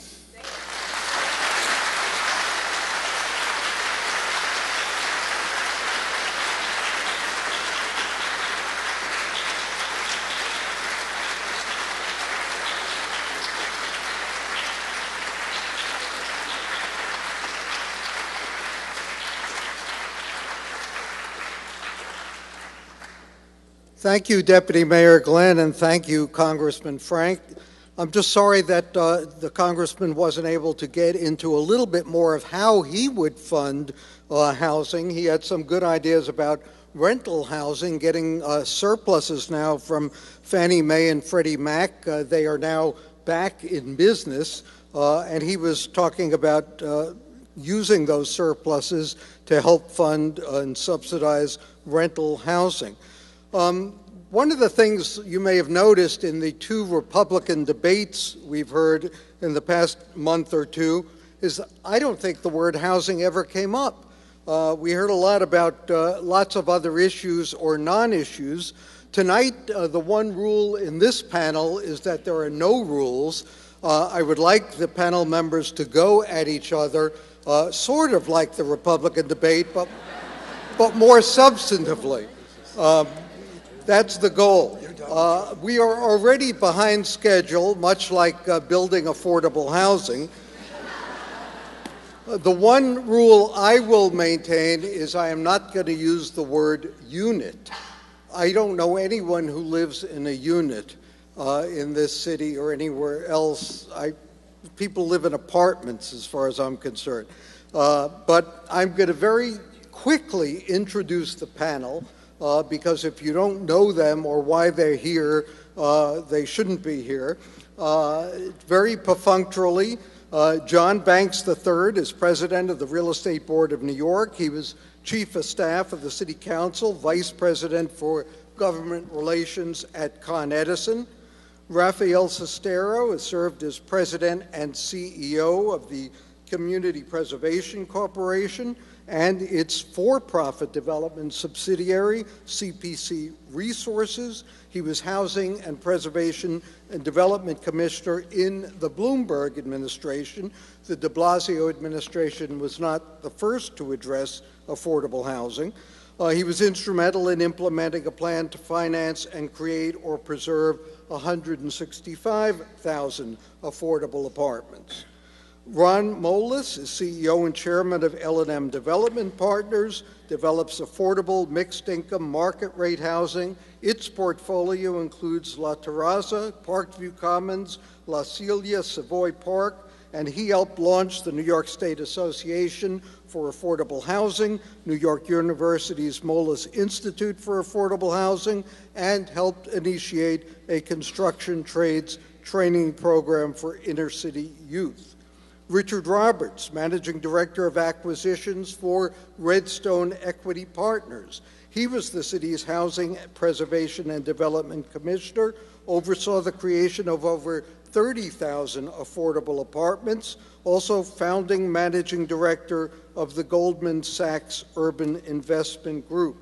Thank you, Deputy Mayor Glen, and thank you, Congressman Frank. I'm just sorry that uh, the congressman wasn't able to get into a little bit more of how he would fund uh, housing. He had some good ideas about rental housing, getting uh, surpluses now from Fannie Mae and Freddie Mac. Uh, they are now back in business, uh, and he was talking about uh, using those surpluses to help fund and subsidize rental housing. Um, one of the things you may have noticed in the two Republican debates we've heard in the past month or two is I don't think the word housing ever came up. Uh, we heard a lot about uh, lots of other issues or non issues. Tonight, uh, the one rule in this panel is that there are no rules. Uh, I would like the panel members to go at each other, uh, sort of like the Republican debate, but, but more substantively. Um, that's the goal. Uh, we are already behind schedule, much like uh, building affordable housing. Uh, The one rule I will maintain is I am not going to use the word unit. I don't know anyone who lives in a unit uh, in this city or anywhere else. I, people live in apartments, as far as I'm concerned. Uh, but I'm going to very quickly introduce the panel uh, because if you don't know them or why they're here, uh, they shouldn't be here. Uh, very perfunctorily, uh, John Banks III is president of the Real Estate Board of New York. He was chief of staff of the city council, vice president for government relations at Con Edison. Rafael Cestero has served as president and CEO of the Community Preservation Corporation and its for profit development subsidiary, CPC Resources. He was Housing and Preservation and Development Commissioner in the Bloomberg administration. The de Blasio administration was not the first to address affordable housing. Uh, he was instrumental in implementing a plan to finance and create or preserve 165,000 affordable apartments. Ron Moelis is CEO and chairman of L&M Development Partners, develops affordable mixed-income market-rate housing. Its portfolio includes La Terraza, Parkview Commons, La Celia, Savoy Park, and he helped launch the New York State Association for Affordable Housing, New York University's Moelis Institute for Affordable Housing, and helped initiate a construction trades training program for inner city youth. Richard Roberts, Managing Director of Acquisitions for Red Stone Equity Partners. He was the city's Housing Preservation and Development Commissioner, oversaw the creation of over 30,000 affordable apartments, also founding Managing Director of the Goldman Sachs Urban Investment Group.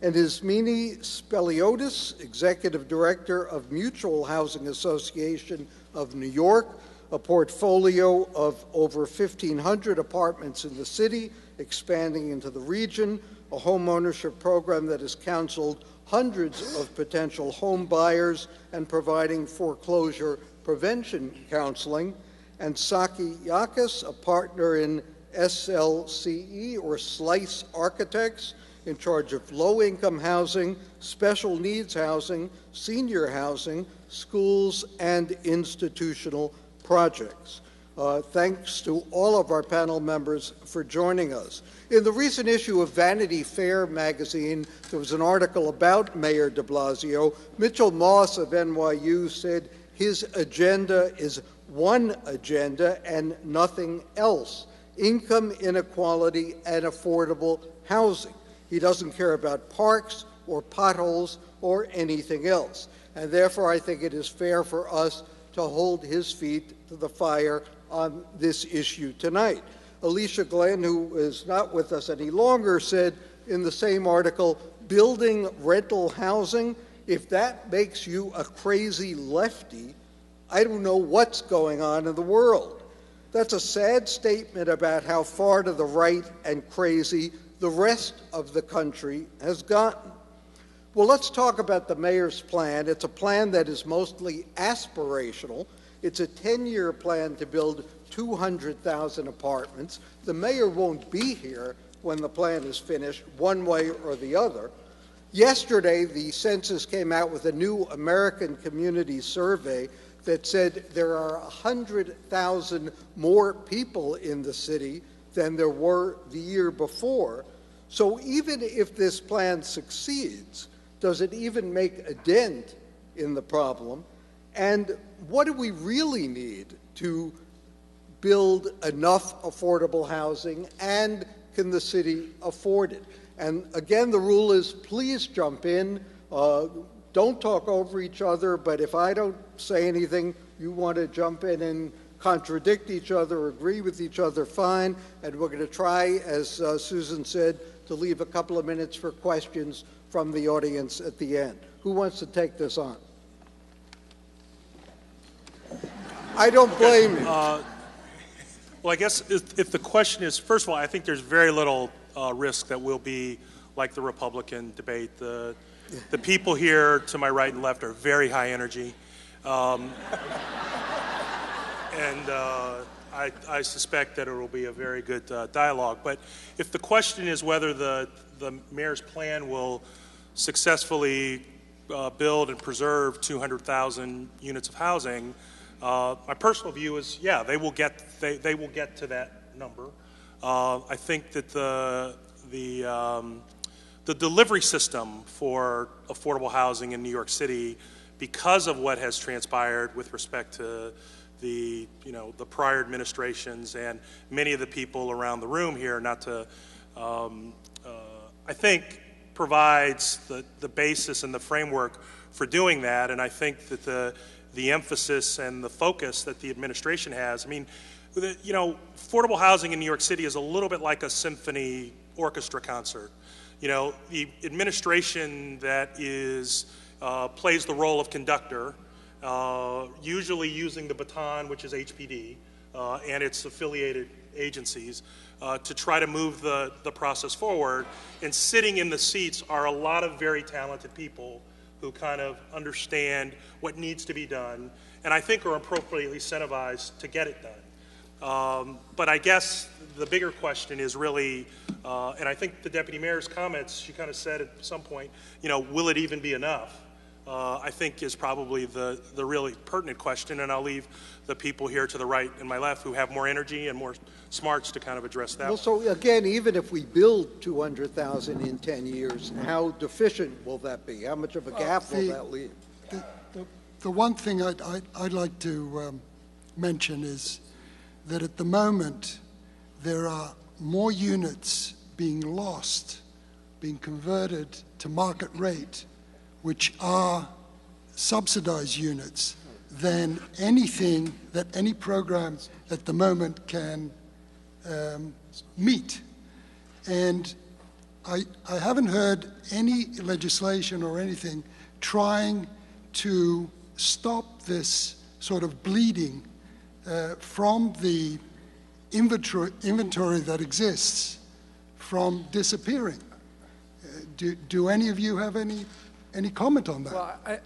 And Ismene Speliotis, Executive Director of Mutual Housing Association of New York, a portfolio of over 1,500 apartments in the city, expanding into the region, a home ownership program that has counseled hundreds of potential home buyers and providing foreclosure prevention counseling, and Saky Yakas, a partner in SLCE or Slice Architects, in charge of low income housing, special needs housing, senior housing, schools, and institutional projects. Uh, thanks to all of our panel members for joining us. In the recent issue of Vanity Fair magazine, there was an article about Mayor de Blasio. Mitchell Moss of NYU said his agenda is one agenda and nothing else income inequality and affordable housing. He doesn't care about parks or potholes or anything else. And therefore, I think it is fair for us to hold his feet to the fire on this issue tonight. Alicia Glen, who is not with us any longer, said in the same article building rental housing, if that makes you a crazy lefty, I don't know what's going on in the world. That's a sad statement about how far to the right and crazy the rest of the country has gotten. Well, let's talk about the mayor's plan. It's a plan that is mostly aspirational. It's a 10 year plan to build 200,000 apartments. The mayor won't be here when the plan is finished, one way or the other. Yesterday, the census came out with a new American Community Survey that said there are 100,000 more people in the city than there were the year before. So even if this plan succeeds, does it even make a dent in the problem? And what do we really need to build enough affordable housing and can the city afford it? And again, the rule is please jump in. Uh, don't talk over each other, but if I don't say anything, you want to jump in and contradict each other, agree with each other, fine. And we're going to try, as uh, Susan said, to leave a couple of minutes for questions from the audience at the end. Who wants to take this on? I don't blame you. Well, I guess if, if the question is, first of all, I think there's very little uh, risk that we'll be like the Republican debate. The, the people here to my right and left are very high energy. Um, and uh, I, I suspect that it will be a very good uh, dialogue. But if the question is whether the, the mayor's plan will successfully uh, build and preserve 200,000 units of housing, uh, my personal view is, yeah, they will get they, they will get to that number. Uh, I think that the the um, the delivery system for affordable housing in New York City, because of what has transpired with respect to the you know the prior administrations and many of the people around the room here, not to um, uh, I think provides the, the basis and the framework for doing that. And I think that the the emphasis and the focus that the administration has. I mean, the, you know, affordable housing in New York City is a little bit like a symphony orchestra concert. You know, the administration that is uh, plays the role of conductor, uh, usually using the baton, which is HPD, uh, and its affiliated agencies, uh, to try to move the, the process forward. And sitting in the seats are a lot of very talented people who kind of understand what needs to be done, and I think are appropriately incentivized to get it done. Um, but I guess the bigger question is really, uh, and I think the deputy mayor's comments, she kind of said at some point, you know, will it even be enough? Uh, I think is probably the, the really pertinent question, and I'll leave the people here to the right and my left who have more energy and more smarts to kind of address that. Well, so again, even if we build 200,000 in 10 years, how deficient will that be? How much of a gap will the- that leave? The, the, the one thing I'd, I'd, I'd like to um, mention is that at the moment there are more units being lost, being converted to market rate, which are subsidized units, than anything that any program at the moment can um, meet. And I, I haven't heard any legislation or anything trying to stop this sort of bleeding uh, from the inventory, inventory that exists from disappearing. Uh, do, do any of you have any, any comment on that? Well, I,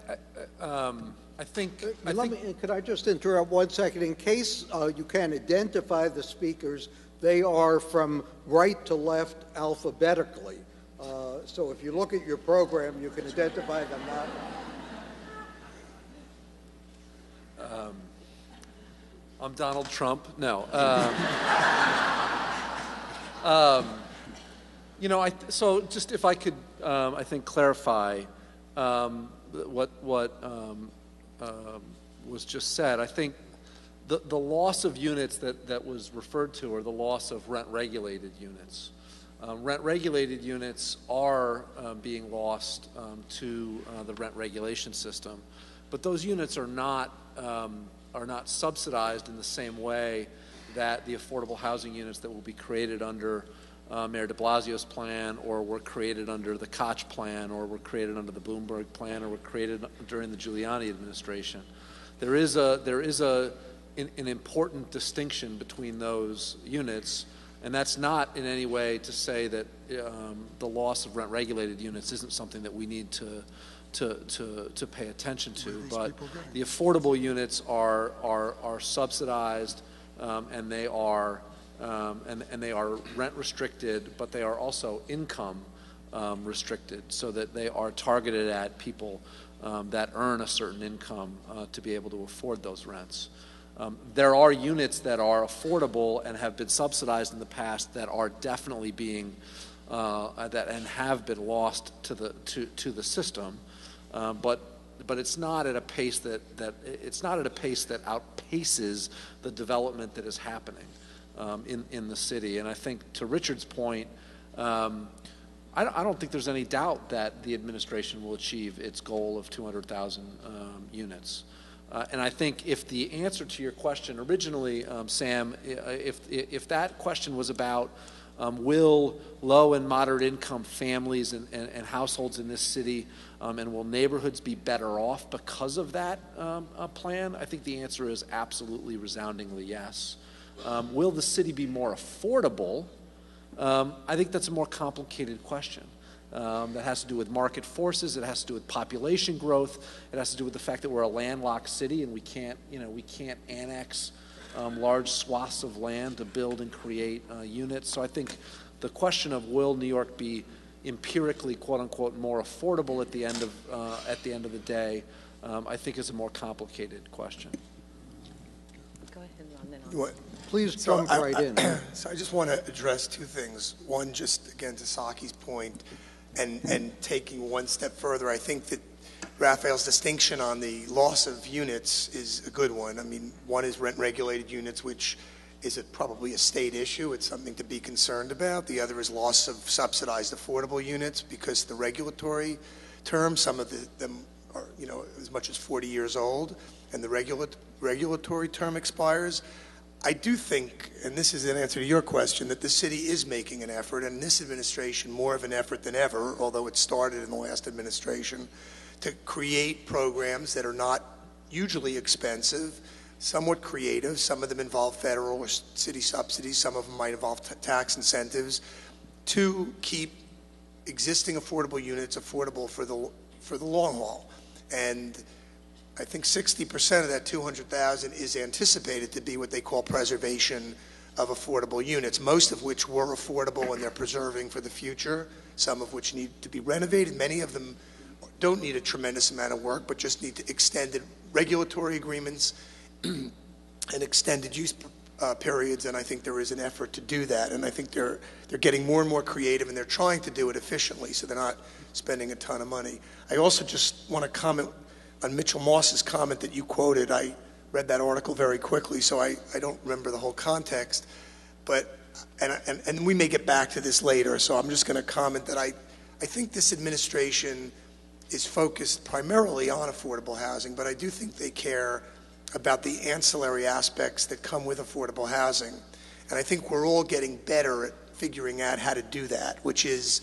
I, um, I think, I Let think me, could I just interrupt one second? In case uh, you can't identify the speakers, they are from right to left alphabetically. Uh, So if you look at your program, you can identify them that way. I'm Donald Trump. No. Um, um, you know, I, so just if I could, um, I think, clarify um, what, what um, um, was just said. I think the, the loss of units that, that was referred to are the loss of rent regulated units. Um, rent regulated units are um, being lost um, to uh, the rent regulation system, but those units are not, um, are not subsidized in the same way that the affordable housing units that will be created under uh, Mayor de Blasio's plan, or were created under the Koch plan, or were created under the Bloomberg plan, or were created during the Giuliani administration. There is a, there is a, an, an important distinction between those units, and that's not in any way to say that um, the loss of rent regulated units isn't something that we need to, to, to, to pay attention to. But the affordable units are, are, are subsidized um, and they are um, and, and they are rent restricted, but they are also income um, restricted, so that they are targeted at people um, that earn a certain income uh, to be able to afford those rents. Um, there are units that are affordable and have been subsidized in the past that are definitely being uh, that and have been lost to the to, to the system, um, but but it's not at a pace that, that it's not at a pace that outpaces the development that is happening um, in in the city. And I think to Richard's point. Um, I don't- I don't think there's any doubt that the administration will achieve its goal of 200,000 um, units. Uh, And I think if the answer to your question originally, um, Sam, if, if that question was about um, will low and moderate income families and, and, and households in this city um, and will neighborhoods be better off because of that um, uh, plan, I think the answer is absolutely resoundingly yes. Um, will the city be more affordable? Um, I think that's a more complicated question. Um, that has to do with market forces. It has to do with population growth. It has to do with the fact that we're a landlocked city and we can't, you know, we can't annex um, large swaths of land to build and create uh, units. So I think the question of will New York be empirically, quote unquote, more affordable at the end of uh, at the end of the day, um, I think is a more complicated question. Go ahead, Ron, then I'll- You want- Please So jump I- right I- in. So I just want to address two things. One, just again to Saky's point, and, and taking one step further, I think that Rafael's distinction on the loss of units is a good one. I mean, one is rent-regulated units, which is a, probably a state issue. It's something to be concerned about. The other is loss of subsidized affordable units because the regulatory term, some of the, them are, you know, as much as 40 years old, and the regula- regulatory term expires. I do think, and this is an answer to your question, that the city is making an effort, and this administration more of an effort than ever, although it started in the last administration, to create programs that are not hugely expensive, somewhat creative. Some of them involve federal or city subsidies, some of them might involve tax incentives, to keep existing affordable units affordable for the, for the long haul. And I think 60% of that 200,000 is anticipated to be what they call preservation of affordable units, most of which were affordable and they're preserving for the future, some of which need to be renovated. Many of them don't need a tremendous amount of work, but just need to extended regulatory agreements and extended use uh, periods, and I think there is an effort to do that. And I think they're they're getting more and more creative, and they're trying to do it efficiently, so they're not spending a ton of money. I also just want to comment on Mitchell Moss's comment that you quoted. I read that article very quickly, so I, I don't remember the whole context. But and, and and we may get back to this later, so I'm just going to comment that I I think this administration is focused primarily on affordable housing, but I do think they care about the ancillary aspects that come with affordable housing. And I think we're all getting better at figuring out how to do that, which is,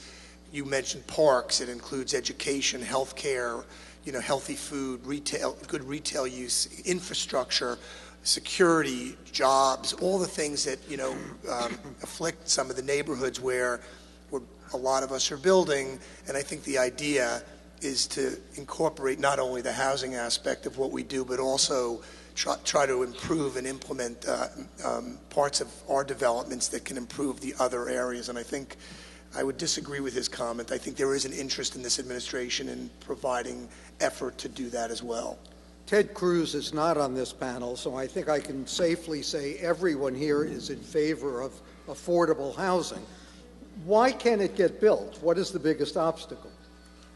you mentioned parks, it includes education, healthcare, you know, healthy food, retail, good retail use, infrastructure, security, jobs, all the things that, you know, um, afflict some of the neighborhoods where, where a lot of us are building. And I think the idea is to incorporate not only the housing aspect of what we do, but also try, try to improve and implement uh, um, parts of our developments that can improve the other areas. And I think I would disagree with his comment. I think there is an interest in this administration in providing effort to do that as well. Ted Cruz is not on this panel, so I think I can safely say everyone here is in favor of affordable housing. Why can't it get built? What is the biggest obstacle?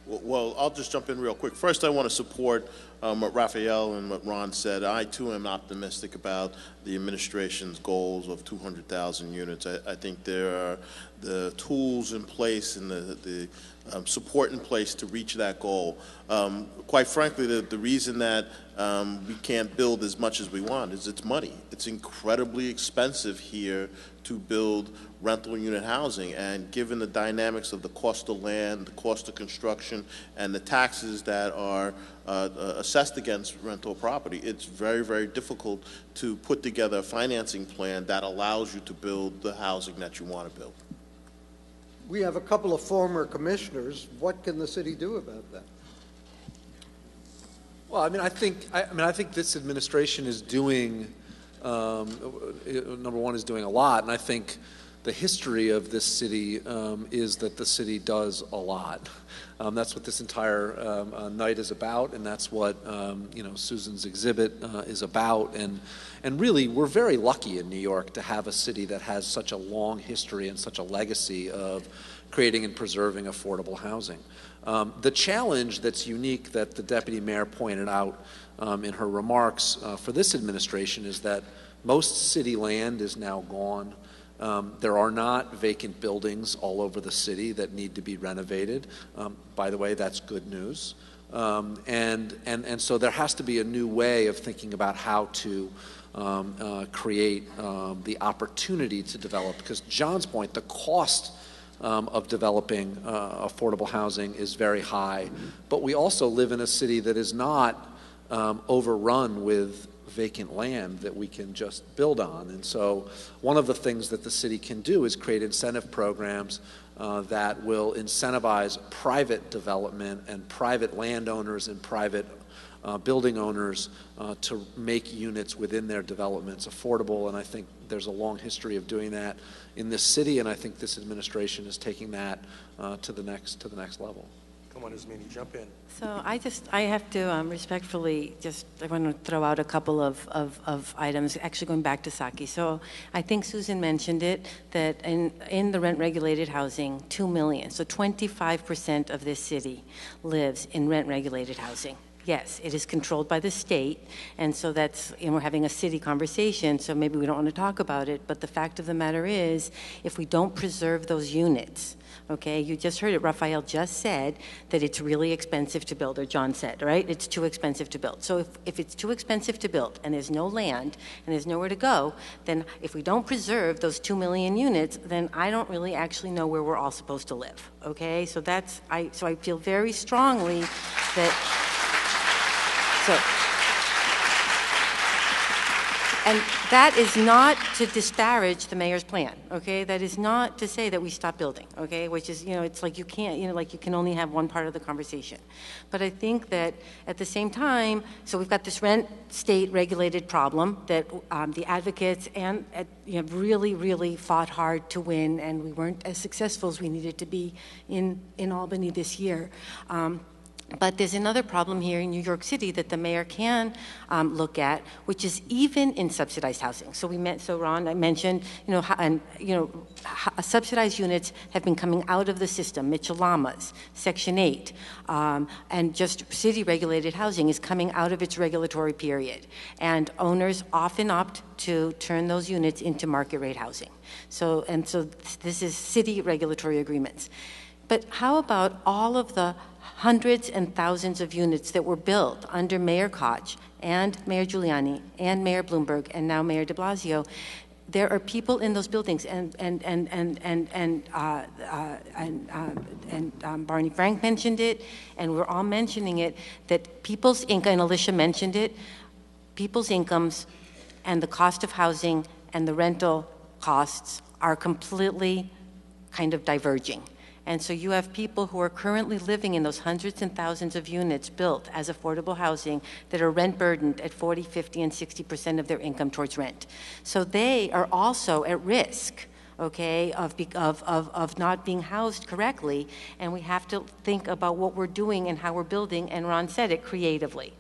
Well- I'll just jump in real quick. First, I want to support um, what Rafael and what Ron said. I, too, am optimistic about the administration's goals of 200,000 units. I, I think there are the tools in place and the, the um, support in place to reach that goal. Um, quite frankly, the, the reason that um, we can't build as much as we want is it's money. It's incredibly expensive here to build rental unit housing. And given the dynamics of the cost of land, the cost of construction, and the taxes that are uh, uh, assessed against rental property, it's very, very difficult to put together a financing plan that allows you to build the housing that you want to build. We have a couple of former commissioners. What can the city do about that? Well, I mean, I think I, I mean I think this administration is doing um, uh, number one is doing a lot, and I think the history of this city um, is that the city does a lot. Um, that's what this entire um, uh, night is about, and that's what um, you know Susan's exhibit uh, is about. And and really, we're very lucky in New York to have a city that has such a long history and such a legacy of creating and preserving affordable housing. Um, the challenge that's unique that the deputy mayor pointed out um, in her remarks uh, for this administration is that most city land is now gone. Um, there are not vacant buildings all over the city that need to be renovated. Um, by the way, that's good news. Um, and, and, and so there has to be a new way of thinking about how to um, uh, create um, the opportunity to develop. Because John's point, the cost um, of developing uh, affordable housing is very high. But we also live in a city that is not um, overrun with vacant land that we can just build on. And so, one of the things that the city can do is create incentive programs uh, that will incentivize private development and private landowners and private uh, building owners uh, to make units within their developments affordable. And I think there's a long history of doing that in this city, and I think this administration is taking that uh, to the next to the next level. Come on, Ismene, jump in. So I just, I have to um, respectfully just, I want to throw out a couple of, of, of items, actually going back to Saky. So I think Susan mentioned it, that in, in the rent-regulated housing, 2 million, so 25% of this city lives in rent-regulated housing. Yes, it is controlled by the state, and so that's, and we're having a city conversation, so maybe we don't want to talk about it, but the fact of the matter is, if we don't preserve those units, okay, you just heard it, Rafael just said that it's really expensive to build, or John said, right? It's too expensive to build. So if, if it's too expensive to build, and there's no land, and there's nowhere to go, then if we don't preserve those two million units, then I don't really actually know where we're all supposed to live, okay? So that's, I, so I feel very strongly that so, and that is not to disparage the mayor's plan, okay? That is not to say that we stop building, okay? Which is, you know, it's like you can't, you know, like you can only have one part of the conversation. But I think that at the same time, so we've got this rent state regulated problem that um, the advocates and uh, you know, really, really fought hard to win, and we weren't as successful as we needed to be in, in Albany this year. Um, but there's another problem here in New York City that the mayor can um, look at, which is even in subsidized housing. So we met, so Ron, I mentioned, you know, and you know, subsidized units have been coming out of the system. Mitchell-Lamas, Section 8, um, and just city-regulated housing is coming out of its regulatory period, and owners often opt to turn those units into market rate housing. So, and so this is city regulatory agreements. But how about all of the hundreds and thousands of units that were built under Mayor Koch and Mayor Giuliani and Mayor Bloomberg and now Mayor de Blasio, there are people in those buildings, and and and and and and, uh, uh, and, uh, and um, Barney Frank mentioned it, and we're all mentioning it. That people's income, and Alicia mentioned it, people's incomes, and the cost of housing and the rental costs are completely kind of diverging. And so you have people who are currently living in those hundreds and thousands of units built as affordable housing that are rent burdened at 40, 50, and 60% of their income towards rent. So they are also at risk okay, of, of, of, of not being housed correctly. And we have to think about what we're doing and how we're building, and Ron said it, creatively.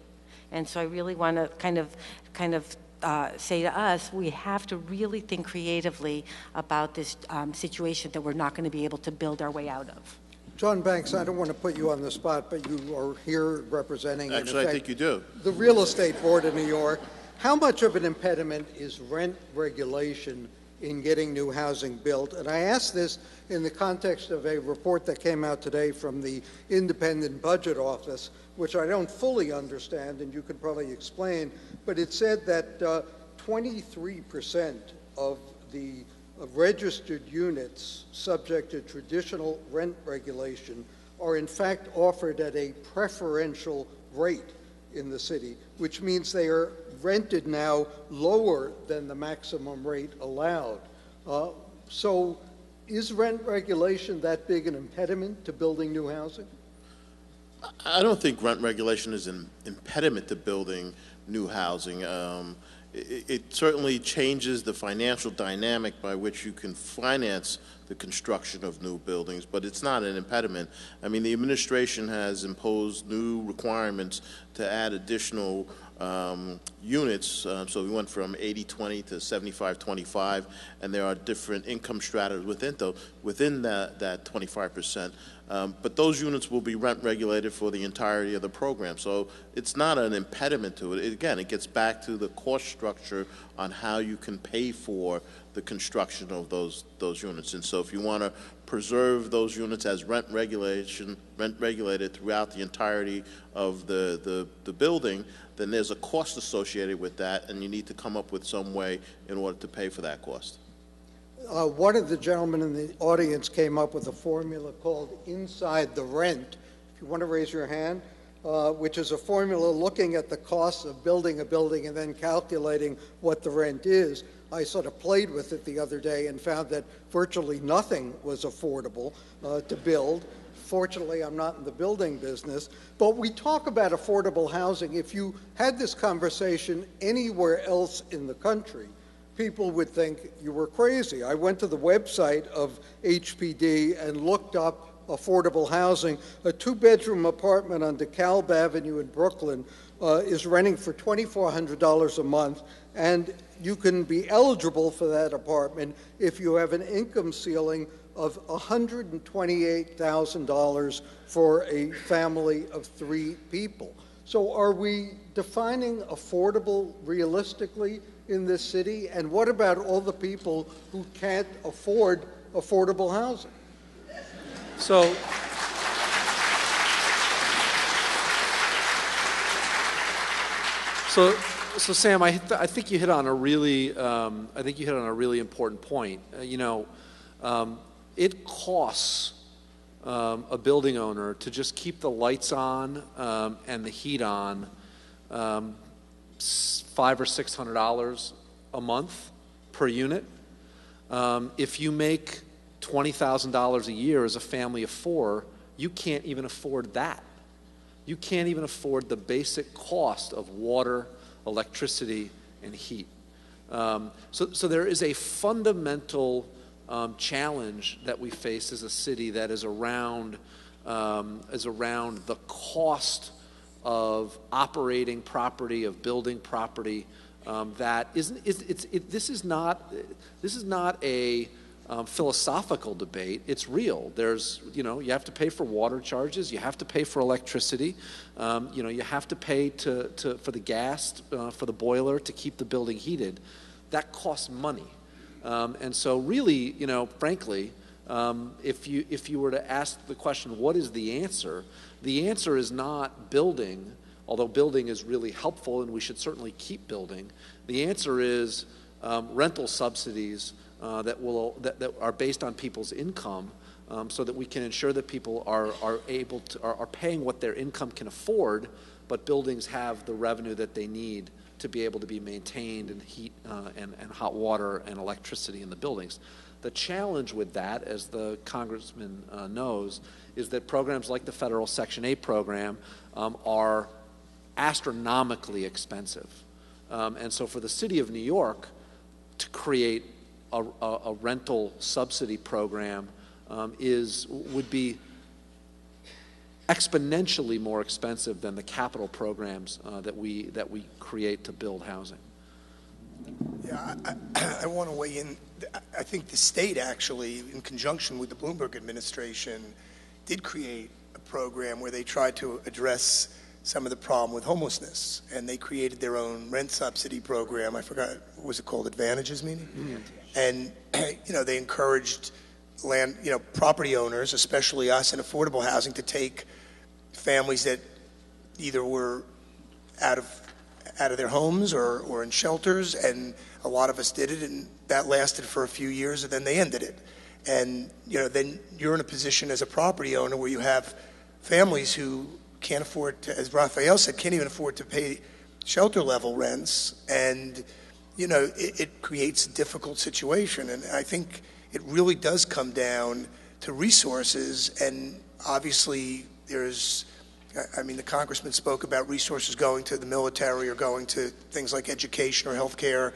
And so I really want to kind of, kind of uh, say to us, we have to really think creatively about this um, situation that we're not going to be able to build our way out of. John Banks, I don't want to put you on the spot, but you are here representing. Actually, effect, I think you do. The Real Estate Board of New York. How much of an impediment is rent regulation in getting new housing built? And I ask this in the context of a report that came out today from the Independent Budget Office, which I don't fully understand, and you can probably explain, but it said that uh, 23% of the registered units subject to traditional rent regulation are in fact offered at a preferential rate in the city, which means they are rented now lower than the maximum rate allowed. Uh, so is rent regulation that big an impediment to building new housing? I don't think rent regulation is an impediment to building new housing. Um, it, it, certainly changes the financial dynamic by which you can finance the construction of new buildings, but it's not an impediment. I mean, the administration has imposed new requirements to add additional um, units. Uh, so we went from 80-20 to 75-25, and there are different income stratas within, the, within that, that 25 percent. Um, but those units will be rent regulated for the entirety of the program. So it's not an impediment to it. it. Again, it gets back to the cost structure on how you can pay for the construction of those those units. And so if you want to preserve those units as rent regulation, rent regulated throughout the entirety of the, the, the building, then there's a cost associated with that, and you need to come up with some way in order to pay for that cost. Uh, one of the gentlemen in the audience came up with a formula called inside the rent. If you want to raise your hand, uh, which is a formula looking at the cost of building a building and then calculating what the rent is. I sort of played with it the other day and found that virtually nothing was affordable uh, to build. Fortunately, I'm not in the building business, but we talk about affordable housing. If you had this conversation anywhere else in the country, people would think you were crazy. I went to the website of HPD and looked up affordable housing. A two bedroom apartment on DeKalb Avenue in Brooklyn uh, is renting for $2,400 a month, and you can be eligible for that apartment if you have an income ceiling of $128,000 for a family of three people. So, are we defining affordable realistically in this city? And what about all the people who can't afford affordable housing? So, so, so Sam, I, th- I think you hit on a really, um, I think you hit on a really important point. Uh, you know, um, it costs um, a building owner to just keep the lights on um, and the heat on um, five or six hundred dollars a month per unit. Um, if you make twenty thousand dollars a year as a family of four, you can't even afford that. You can't even afford the basic cost of water, electricity, and heat. Um, so, so there is a fundamental um, challenge that we face as a city that is around um, is around the cost of operating property, of building property. Um, that isn't. It's, it's, it, this is not. This is not a um, philosophical debate. It's real. There's, you know, you have to pay for water charges. You have to pay for electricity. Um, you know, you have to pay to, to for the gas uh, for the boiler to keep the building heated. That costs money. Um, and so, really, you know, frankly, um, if, you, if you were to ask the question, what is the answer? The answer is not building, although building is really helpful and we should certainly keep building. The answer is um, rental subsidies uh, that, will, that, that are based on people's income um, so that we can ensure that people are, are able to, are, are paying what their income can afford, but buildings have the revenue that they need to be able to be maintained and heat uh, and, and hot water and electricity in the buildings. The challenge with that, as the congressman uh, knows, is that programs like the federal Section 8 program um, are astronomically expensive. Um, and so for the city of New York to create a, a, a rental subsidy program um, is, would be exponentially more expensive than the capital programs uh, that, we, that we create to build housing. Yeah, I, I want to weigh in. I think the state actually, in conjunction with the Bloomberg administration, did create a program where they tried to address some of the problem with homelessness, and they created their own rent subsidy program. I forgot what was it called? Advantages, meaning, mm-hmm. and you know they encouraged land, you know, property owners, especially us in affordable housing, to take families that either were out of out of their homes or, or in shelters, and a lot of us did it, and that lasted for a few years, and then they ended it. And you know, then you're in a position as a property owner where you have families who can't afford to, as Rafael said, can't even afford to pay shelter level rents, and you know, it, it creates a difficult situation. And I think it really does come down to resources, and obviously there's I mean, the congressman spoke about resources going to the military or going to things like education or healthcare.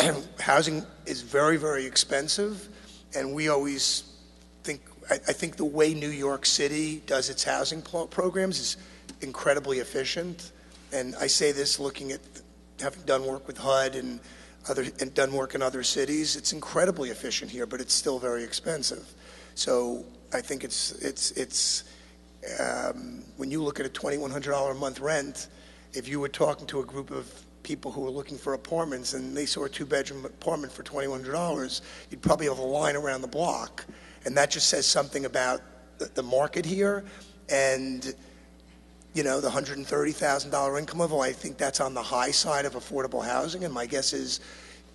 Housing is very, very expensive, and we always think. I, I, think the way New York City does its housing programs is incredibly efficient. And I say this looking at having done work with HUD and other and done work in other cities. It's incredibly efficient here, but it's still very expensive. So I think it's it's it's um, when you look at a $2,100 a month rent, if you were talking to a group of people who were looking for apartments and they saw a two bedroom apartment for $2,100, you'd probably have a line around the block. And that just says something about the, the market here. And, you know, the $130,000 income level, I think that's on the high side of affordable housing. And my guess is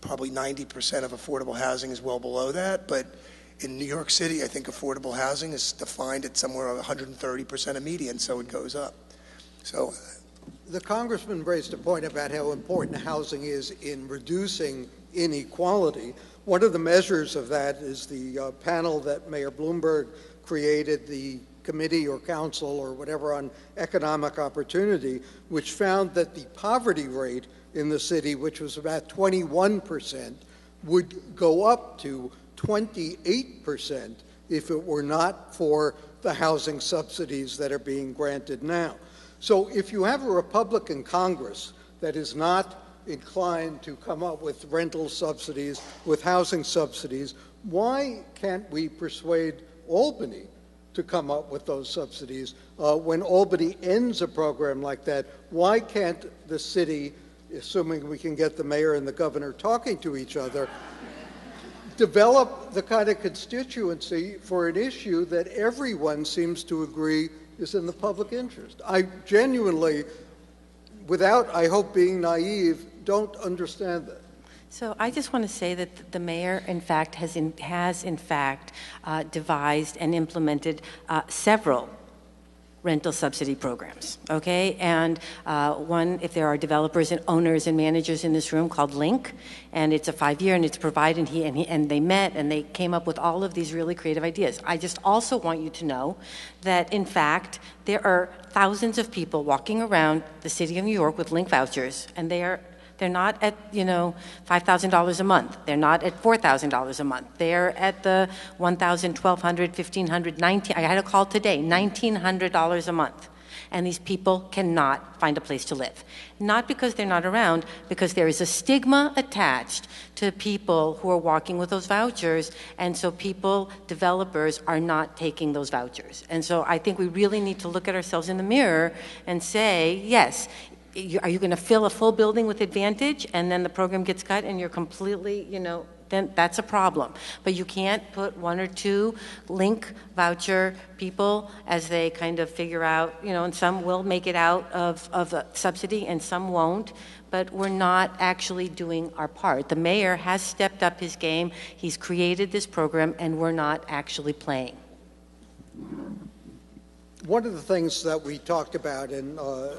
probably 90% of affordable housing is well below that. But in New York City, I think affordable housing is defined at somewhere 130% of median, so it goes up. So The congressman raised a point about how important housing is in reducing inequality. One of the measures of that is the uh, panel that Mayor Bloomberg created, the committee or council or whatever on economic opportunity, which found that the poverty rate in the city, which was about 21%, would go up to 28% if it were not for the housing subsidies that are being granted now. So if you have a Republican Congress that is not inclined to come up with rental subsidies, with housing subsidies, why can't we persuade Albany to come up with those subsidies? Uh, when Albany ends a program like that, why can't the city, assuming we can get the mayor and the governor talking to each other, develop the kind of constituency for an issue that everyone seems to agree is in the public interest. I genuinely, without, I hope, being naive, don't understand that. So I just want to say that the mayor, in fact, has in, has in fact uh, devised and implemented uh, several rental subsidy programs, okay? And uh, one, if there are developers and owners and managers in this room called LINC, and it's a five-year and it's provided, and, he, and, he, and they met and they came up with all of these really creative ideas. I just also want you to know that, in fact, there are thousands of people walking around the city of New York with LINC vouchers, and they are they're not at, you know, $5,000 a month. They're not at $4,000 a month. They're at the $1,000, $1,200, $1,500, $19, I had a call today, $1,900 a month. And these people cannot find a place to live. Not because they're not around, because there is a stigma attached to people who are walking with those vouchers. And so people, developers, are not taking those vouchers. And so I think we really need to look at ourselves in the mirror and say, yes, are you going to fill a full building with Advantage and then the program gets cut and you're completely, you know, then that's a problem. But you can't put one or two LINC voucher people as they kind of figure out, you know, and some will make it out of, of a subsidy and some won't. But we're not actually doing our part. The mayor has stepped up his game. He's created this program, and we're not actually playing. One of the things that we talked about, in uh,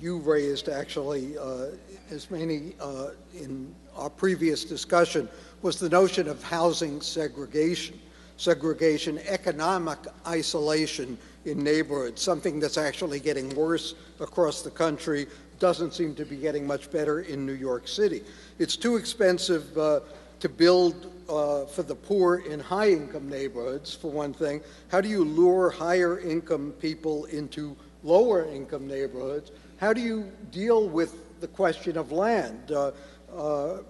you raised actually, uh, as many uh, in our previous discussion, was the notion of housing segregation, segregation, economic isolation in neighborhoods, something that's actually getting worse across the country, doesn't seem to be getting much better in New York City. It's too expensive uh, to build uh, for the poor in high income neighborhoods, for one thing. How do you lure higher income people into lower income neighborhoods? How do you deal with the question of land? Uh, uh,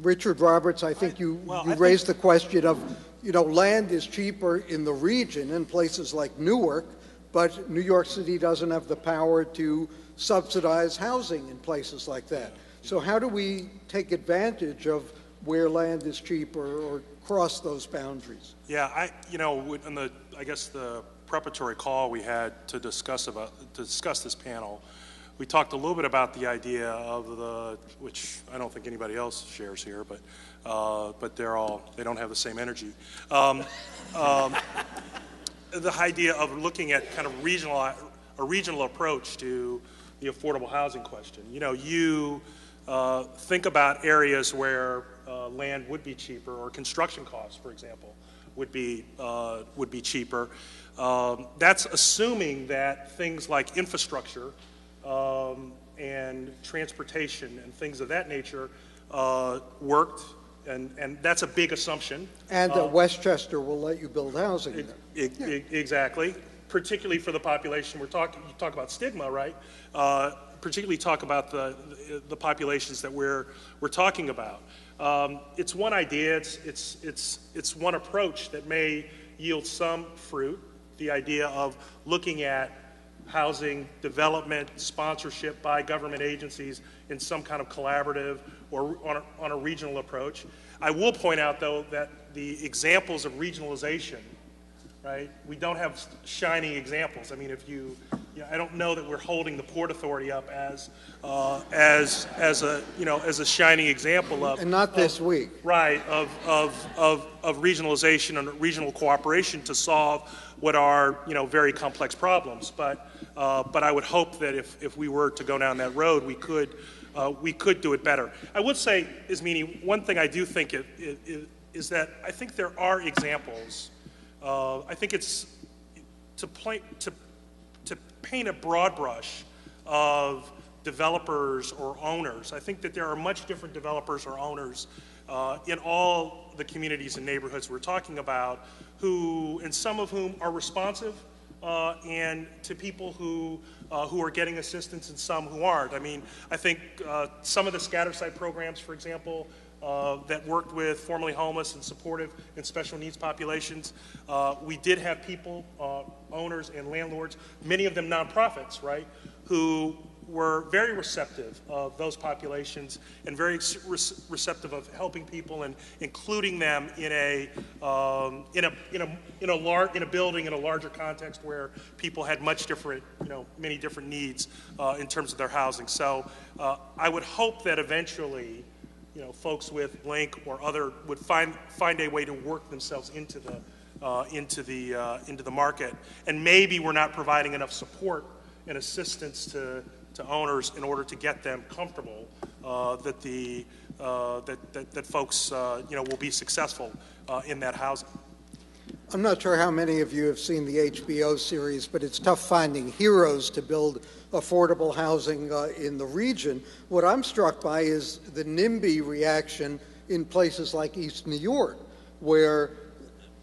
Richard Roberts, I think you, well, you I raised the question of, you know, land is cheaper in the region in places like Newark, but New York City doesn't have the power to subsidize housing in places like that. So how do we take advantage of where land is cheaper or cross those boundaries? Yeah, I, you know, in the, I guess the preparatory call we had to discuss about, to discuss this panel, we talked a little bit about the idea of the, which I don't think anybody else shares here, but uh, but they're all they don't have the same energy. Um, um, the idea of looking at kind of regional a regional approach to the affordable housing question. You know, you uh, think about areas where uh, land would be cheaper, or construction costs, for example, would be uh, would be cheaper. Um, that's assuming that things like infrastructure um, and transportation and things of that nature uh, worked, and, and that's a big assumption. And that uh, Westchester will let you build housing yeah. exactly, particularly for the population. We're talking, you talk about stigma, right? Uh, particularly talk about the, the populations that we're, we're talking about. Um, it's one idea, it's, it's, it's, it's one approach that may yield some fruit, the idea of looking at housing development sponsorship by government agencies in some kind of collaborative or on a, on a regional approach. I will point out, though, that the examples of regionalization right? We don't have shining examples. I mean, if you, you know, I don't know that we're holding the Port Authority up as, uh, as, as a, you know, as a shining example of. And not this week. Right, of, of, of, of regionalization and regional cooperation to solve what are, you know, very complex problems. But, uh, but I would hope that if, if we were to go down that road, we could, uh, we could do it better. I would say, Ismene, one thing I do think it, it, it, is that I think there are examples. Uh, I think it's to, play, to, to paint a broad brush of developers or owners. I think that there are much different developers or owners uh, in all the communities and neighborhoods we're talking about, who, and some of whom are responsive, uh, and to people who, uh, who are getting assistance and some who aren't. I mean, I think uh, some of the scatter site programs, for example, uh, that worked with formerly homeless and supportive and special needs populations. Uh, we did have people, uh, owners and landlords, many of them nonprofits, right, who were very receptive of those populations and very receptive of helping people and including them in a um, in a in a in a lar- in a building in a larger context where people had much different you know many different needs uh, in terms of their housing. So uh, I would hope that eventually you know folks with LINC or other would find find a way to work themselves into the uh, into the uh, into the market and maybe we're not providing enough support and assistance to to owners in order to get them comfortable uh, that the uh, that, that, that folks uh, you know will be successful uh, in that housing. I'm not sure how many of you have seen the HBO series, but it's tough finding heroes to build affordable housing uh, in the region. What I'm struck by is the NIMBY reaction in places like East New York, where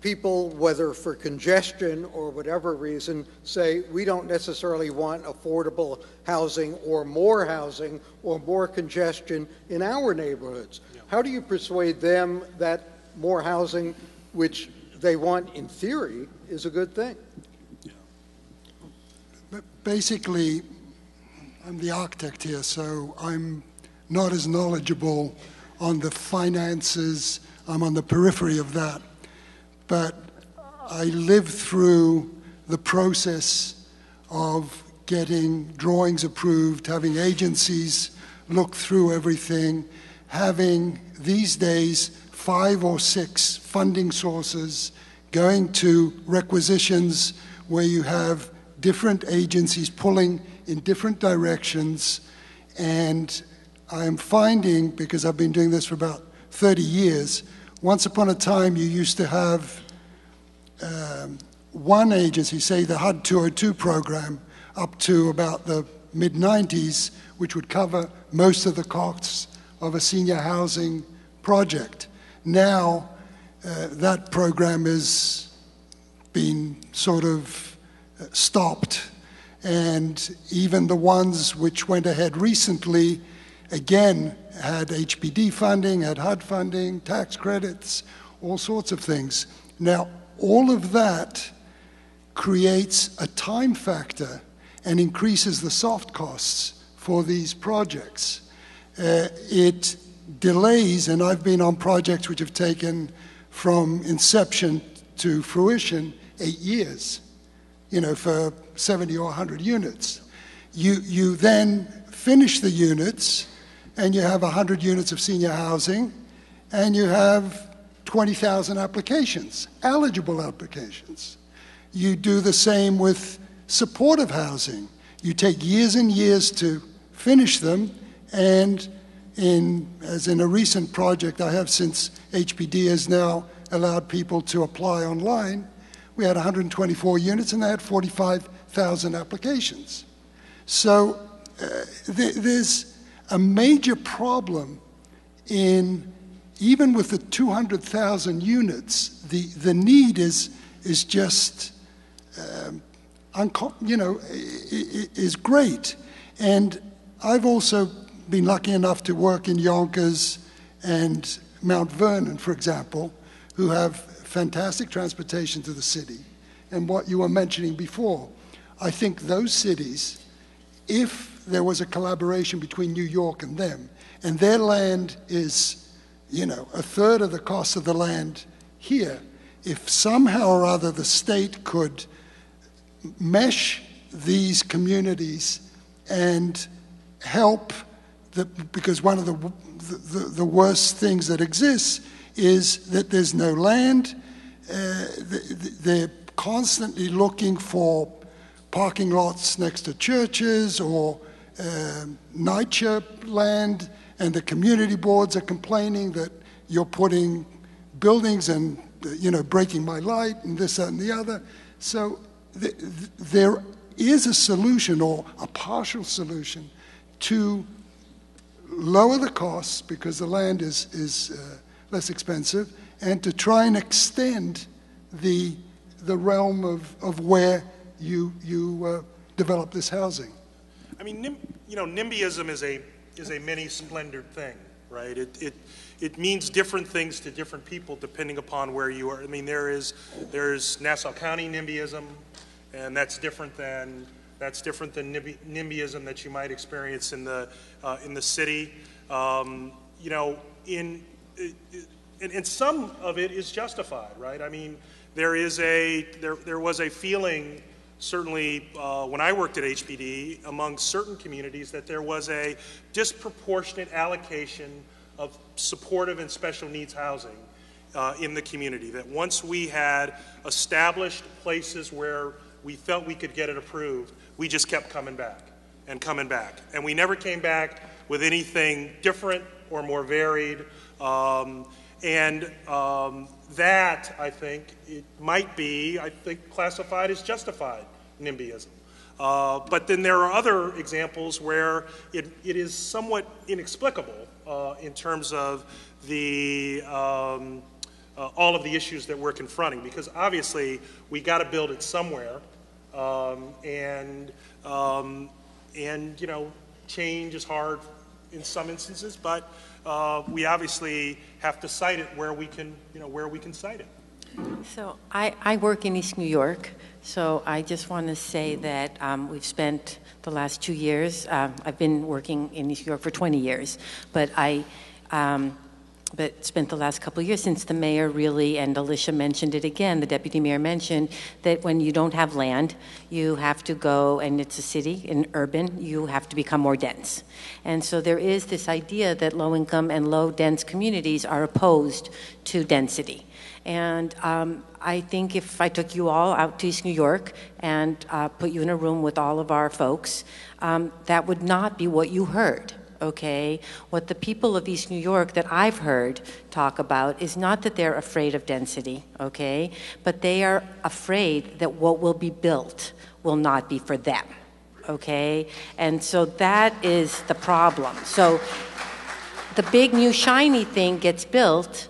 people, whether for congestion or whatever reason, say we don't necessarily want affordable housing or more housing or more congestion in our neighborhoods. Yeah. How do you persuade them that more housing, which they want in theory, is a good thing? Yeah. But basically, I'm the architect here, so I'm not as knowledgeable on the finances. I'm on the periphery of that but I lived through the process of getting drawings approved, having agencies look through everything, having these days five or six funding sources, going to requisitions where you have different agencies pulling in different directions. And I'm finding, because I've been doing this for about 30 years, once upon a time, you used to have um, one agency, say the HUD 202 program, up to about the mid 90s, which would cover most of the costs of a senior housing project. Now, uh, that program has been sort of uh, stopped, and even the ones which went ahead recently again had HPD funding, had HUD funding, tax credits, all sorts of things. Now, all of that creates a time factor and increases the soft costs for these projects. Uh, it delays, and I've been on projects which have taken from inception to fruition eight years, you know, for 70 or 100 units. You, you then finish the units, and you have 100 units of senior housing, and you have 20,000 applications, eligible applications. You do the same with supportive housing. You take years and years to finish them, and in, as in a recent project I have since HPD has now allowed people to apply online, we had 124 units and they had 45,000 applications. So uh, th- there's a major problem in even with the 200,000 units, the, the need is, is just, um, you know, is great. And I've also been lucky enough to work in Yonkers and Mount Vernon, for example, who have fantastic transportation to the city. And what you were mentioning before, I think those cities, if there was a collaboration between New York and them, and their land is, you know, a third of the cost of the land here, if somehow or other the state could mesh these communities and help the, because one of the, the, the worst things that exists is that there's no land. Uh, they're constantly looking for parking lots next to churches or uh, NYCHA land, and the community boards are complaining that you're putting buildings and, you know, breaking my light and this, that, and the other. So th- there is a solution or a partial solution to lower the costs because the land is, is uh, less expensive and to try and extend the, the realm of, of where you, you uh, develop this housing. I mean, you know, NIMBYism is a, is a many splendored thing, right? It, it, it means different things to different people depending upon where you are. I mean, there is, there's Nassau County NIMBYism, and that's different than that's different than NIMBYism that you might experience in the uh, in the city. Um, you know, in and, and some of it is justified, right? I mean, there is a there there was a feeling certainly uh, when I worked at HPD among certain communities that there was a disproportionate allocation of supportive and special needs housing uh, in the community. That once we had established places where we felt we could get it approved, we just kept coming back and coming back. And we never came back with anything different or more varied. Um, and um, that, I think, it might be, I think, classified as justified NIMBYism. Uh, but then there are other examples where it, it is somewhat inexplicable uh, in terms of the um, uh, all of the issues that we're confronting because obviously we got to build it somewhere um, and, um, and, you know, change is hard in some instances, but uh, we obviously have to site it where we can, you know, where we can site it. So I, I work in East New York, so I just want to say that um, we've spent the last two years, uh, I've been working in New York for 20 years, but I um, but spent the last couple of years since the mayor really, and Alicia mentioned it again, the deputy mayor mentioned that when you don't have land, you have to go, and it's a city, in urban, you have to become more dense. And so there is this idea that low income and low dense communities are opposed to density. And um, I think if I took you all out to East New York and uh, put you in a room with all of our folks, um, that would not be what you heard okay? What the people of East New York that I've heard talk about is not that they're afraid of density, okay? But they are afraid that what will be built will not be for them, okay? And so that is the problem. So the big new shiny thing gets built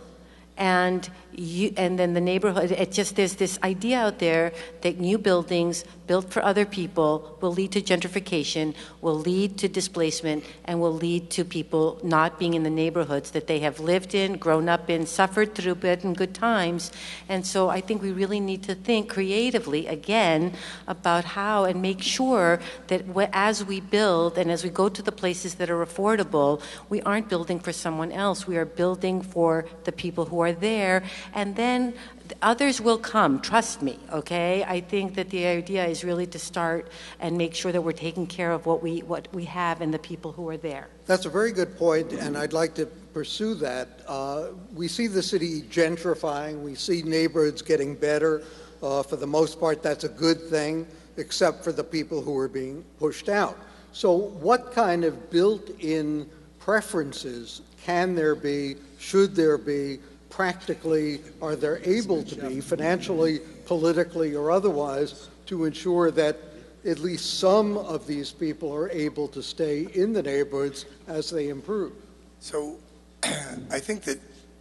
and you, and then the neighborhood, it just, there's this idea out there that new buildings built for other people will lead to gentrification, will lead to displacement, and will lead to people not being in the neighborhoods that they have lived in, grown up in, suffered through bad and good times. And so I think we really need to think creatively again about how and make sure that as we build and as we go to the places that are affordable, we aren't building for someone else. We are building for the people who are there and then others will come, trust me, okay? I think that the idea is really to start and make sure that we're taking care of what we, what we have and the people who are there. That's a very good point, and I'd like to pursue that. Uh, we see the city gentrifying, we see neighborhoods getting better. Uh, for the most part, that's a good thing, except for the people who are being pushed out. So, what kind of built in preferences can there be, should there be, practically are they able to be, financially, politically, or otherwise, to ensure that at least some of these people are able to stay in the neighborhoods as they improve? So I think that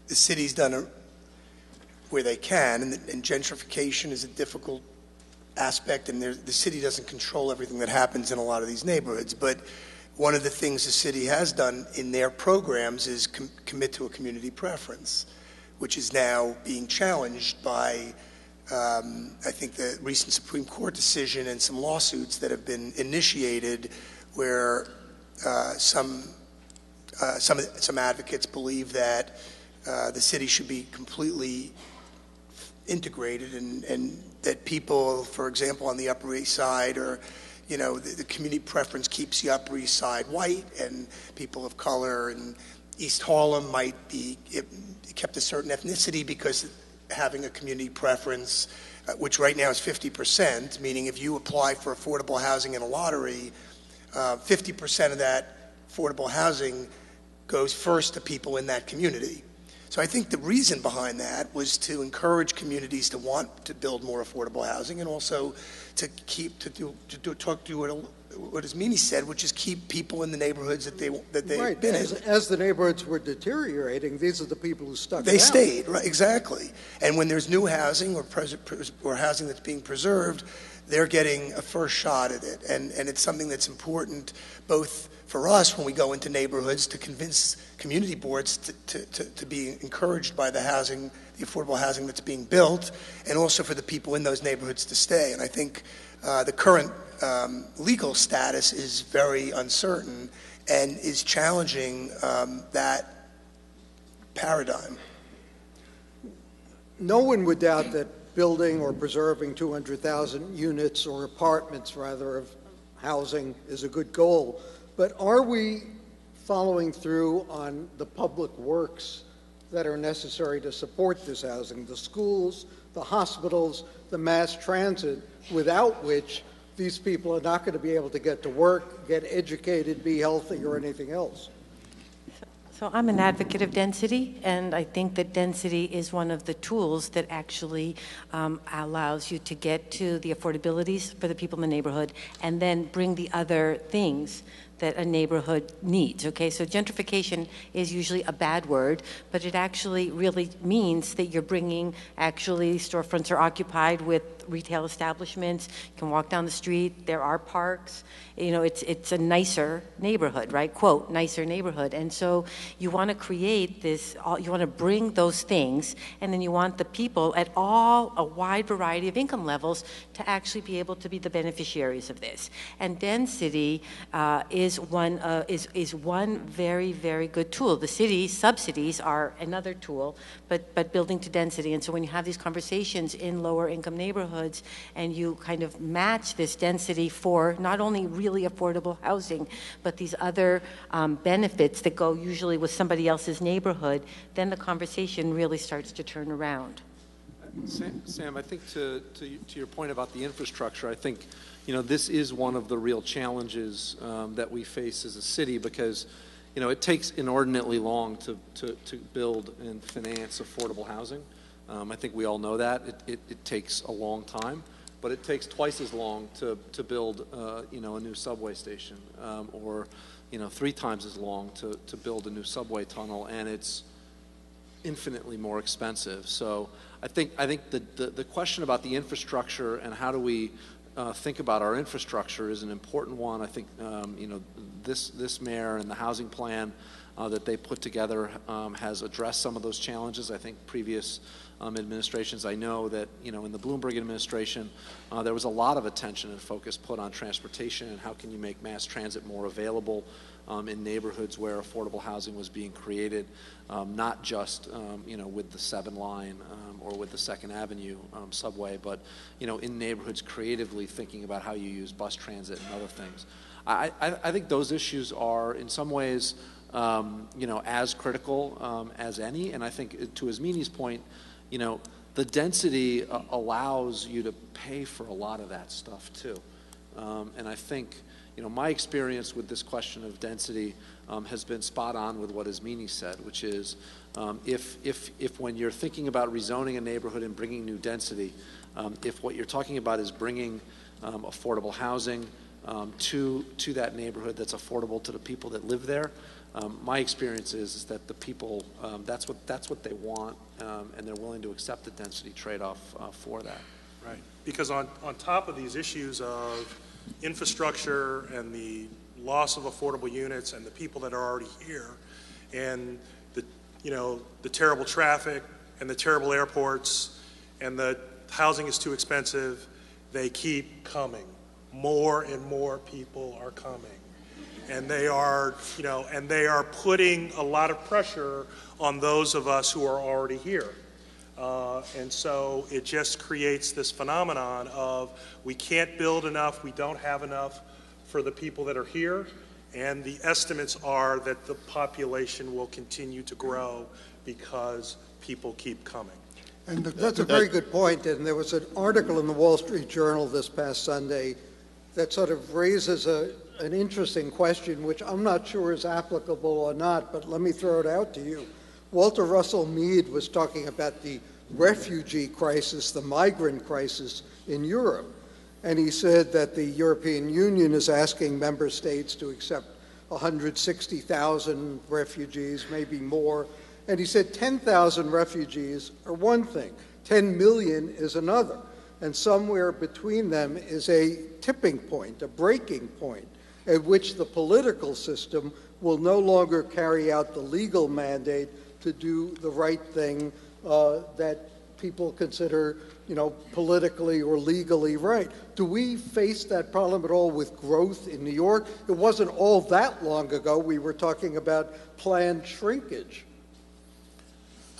the city's done a, where they can, and, and gentrification is a difficult aspect, and the city doesn't control everything that happens in a lot of these neighborhoods. But one of the things the city has done in their programs is com- commit to a community preference which is now being challenged by, um, I think, the recent Supreme Court decision and some lawsuits that have been initiated where uh, some, uh, some, some advocates believe that uh, the city should be completely integrated and, and that people, for example, on the Upper East Side or you know, the, the, community preference keeps the Upper East Side white, and people of color and East Harlem might be it, kept a certain ethnicity because having a community preference, uh, which right now is 50%, meaning if you apply for affordable housing in a lottery, uh, 50% of that affordable housing goes first to people in that community. So I think the reason behind that was to encourage communities to want to build more affordable housing and also to keep to do to do, talk to what what as Mimi said, which is keep people in the neighborhoods that they that they've right. been as, in. As the neighborhoods were deteriorating, these are the people who stuck. They stayed right exactly. And when there's new housing or pres- or housing that's being preserved, they're getting a first shot at it, and and it's something that's important both for us when we go into neighborhoods to convince community boards to, to, to, to, be encouraged by the housing, the affordable housing that's being built, and also for the people in those neighborhoods to stay. And I think uh, the current um, legal status is very uncertain and is challenging um, that paradigm. No one would doubt that building or preserving 200,000 units or apartments, rather, of housing is a good goal. But are we following through on the public works that are necessary to support this housing? The schools, the hospitals, the mass transit, without which these people are not going to be able to get to work, get educated, be healthy, or anything else. So I'm an advocate of density, and I think that density is one of the tools that actually um, allows you to get to the affordabilities for the people in the neighborhood and then bring the other things that a neighborhood needs. Okay, so gentrification is usually a bad word, but it actually really means that you're bringing actually storefronts are occupied with retail establishments. You can walk down the street. There are parks. You know, it's it's a nicer neighborhood, right? Quote, nicer neighborhood. And so you want to create this. You want to bring those things, and then you want the people at all a wide variety of income levels to actually be able to be the beneficiaries of this. And density uh, is one uh, is is one very very good tool. The city subsidies are another tool, but but building to density. And so when you have these conversations in lower income neighborhoods neighborhoods and you kind of match this density for not only really affordable housing, but these other um, benefits that go usually with somebody else's neighborhood, then the conversation really starts to turn around. Sam, Sam I think to, to, to, your point about the infrastructure, I think you know this is one of the real challenges um, that we face as a city because you know it takes inordinately long to, to, to build and finance affordable housing. Um, I think we all know that. It, it, it, takes a long time, but it takes twice as long to, to build, uh, you know, a new subway station, um, or, you know, three times as long to, to build a new subway tunnel, and it's infinitely more expensive. So I think, I think the, the, the question about the infrastructure and how do we uh, think about our infrastructure is an important one. I think, um, you know, this, this mayor and the housing plan uh, that they put together um, has addressed some of those challenges. I think previous um, administrations. I know that you know in the Bloomberg administration, uh, there was a lot of attention and focus put on transportation and how can you make mass transit more available um, in neighborhoods where affordable housing was being created, um, not just um, you know with the Seven Line um, or with the Second Avenue subway, but you know in neighborhoods creatively thinking about how you use bus transit and other things. I, I think those issues are in some ways. Um, you know, as critical um, as any. And I think, to Ismene's point, you know, the density uh, allows you to pay for a lot of that stuff too. Um, and I think, you know, my experience with this question of density um, has been spot on with what Ismini said, which is um, if, if, if when you're thinking about rezoning a neighborhood and bringing new density, um, if what you're talking about is bringing affordable housing to, to that neighborhood that's affordable to the people that live there, um, my experience is, is that the people, um, that's, what, that's what they want, um, and they're willing to accept the density trade-off uh, for that. Right. Because on, on top of these issues of infrastructure and the loss of affordable units and the people that are already here, and the, you know, the terrible traffic and the terrible airports and the housing is too expensive, they keep coming. More and more people are coming and they are, you know, and they are putting a lot of pressure on those of us who are already here. Uh, and so it just creates this phenomenon of we can't build enough, we don't have enough for the people that are here, and the estimates are that the population will continue to grow because people keep coming. And That's a very good point, and there was an article in the Wall Street Journal this past Sunday that sort of raises a, an interesting question, which I'm not sure is applicable or not, but let me throw it out to you. Walter Russell Mead was talking about the refugee crisis, the migrant crisis in Europe. And he said that the European Union is asking member states to accept 160,000 refugees, maybe more. And he said 10,000 refugees are one thing, 10 million is another. And somewhere between them is a tipping point, a breaking point, at which the political system will no longer carry out the legal mandate to do the right thing uh, that people consider, you know, politically or legally right. Do we face that problem at all with growth in New York? It wasn't all that long ago we were talking about planned shrinkage.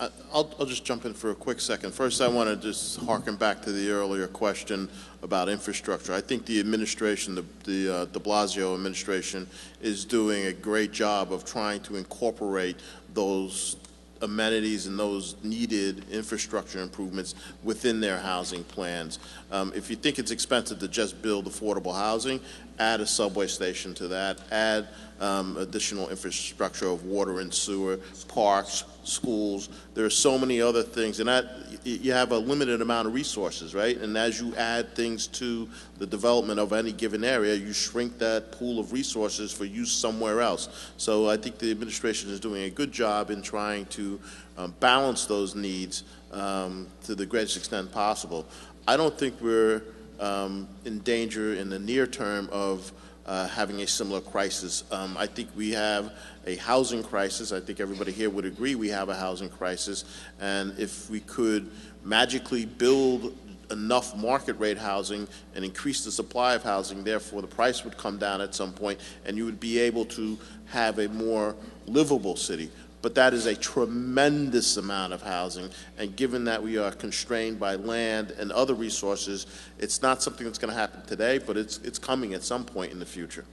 I'll, I'll just jump in for a quick second. First, I want to just harken back to the earlier question about infrastructure. I think the administration, the, the uh, de Blasio administration, is doing a great job of trying to incorporate those amenities and those needed infrastructure improvements within their housing plans. Um, if you think it's expensive to just build affordable housing, add a subway station to that, add um, additional infrastructure of water and sewer, parks, schools. There are so many other things, and that you have a limited amount of resources, right? And as you add things to the development of any given area, you shrink that pool of resources for use somewhere else. So I think the administration is doing a good job in trying to um, balance those needs um, to the greatest extent possible. I don't think we're um, in danger in the near term of uh, having a similar crisis. Um, I think we have a housing crisis. I think everybody here would agree we have a housing crisis. And if we could magically build enough market rate housing and increase the supply of housing, therefore the price would come down at some point and you would be able to have a more livable city. But that is a tremendous amount of housing, and given that we are constrained by land and other resources, it's not something that's going to happen today, but it's, it's coming at some point in the future.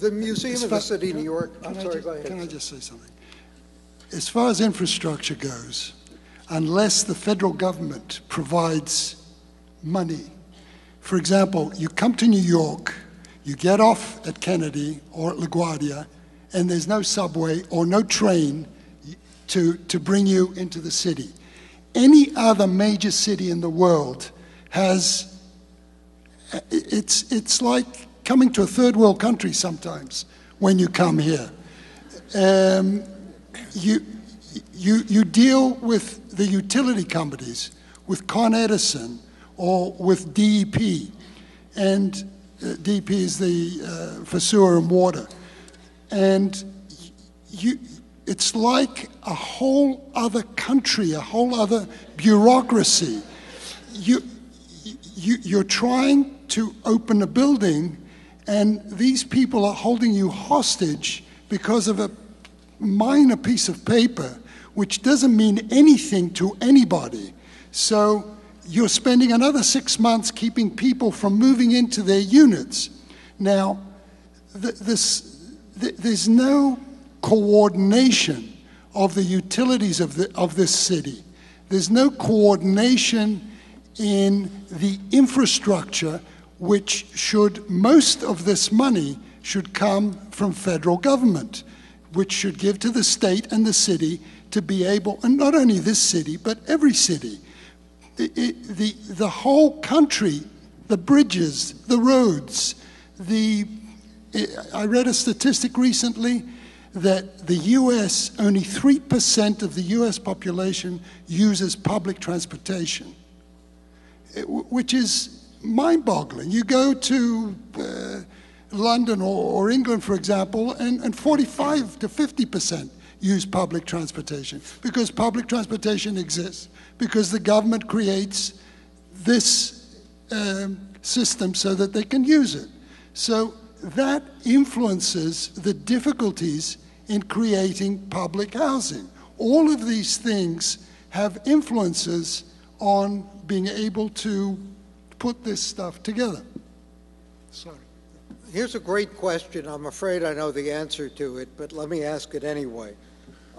The Museum As of the City of New York, I'm sorry, ju- go ahead. Can I just say something? As far as infrastructure goes, unless the federal government provides money, for example, you come to New York, you get off at Kennedy or at LaGuardia, and there's no subway or no train to, to bring you into the city. Any other major city in the world has it's, it's like coming to a third world country sometimes when you come here. Um, you, you, you deal with the utility companies, with Con Edison or with DEP, and uh, DEP is the uh, for sewer and water, and you, it's like a whole other country, a whole other bureaucracy. You, you, you're trying to open a building, and these people are holding you hostage because of a minor piece of paper, which doesn't mean anything to anybody. So you're spending another six months keeping people from moving into their units. Now, th- this, th- there's no coordination of the utilities of, the, of this city. There's no coordination in the infrastructure, which should, most of this money should come from federal government, which should give to the state and the city to be able, and not only this city, but every city. It- it- the, the whole country, the bridges, the roads, the, I read a statistic recently that the US, only 3% of the US population uses public transportation, it- which is mind boggling. You go to uh, London or, or England, for example, and, and 45 to 50% use public transportation because public transportation exists, because the government creates this um, system so that they can use it. So that influences the difficulties in creating public housing. All of these things have influences on being able to put this stuff together. Sorry. Here's a great question. I'm afraid I know the answer to it, but let me ask it anyway.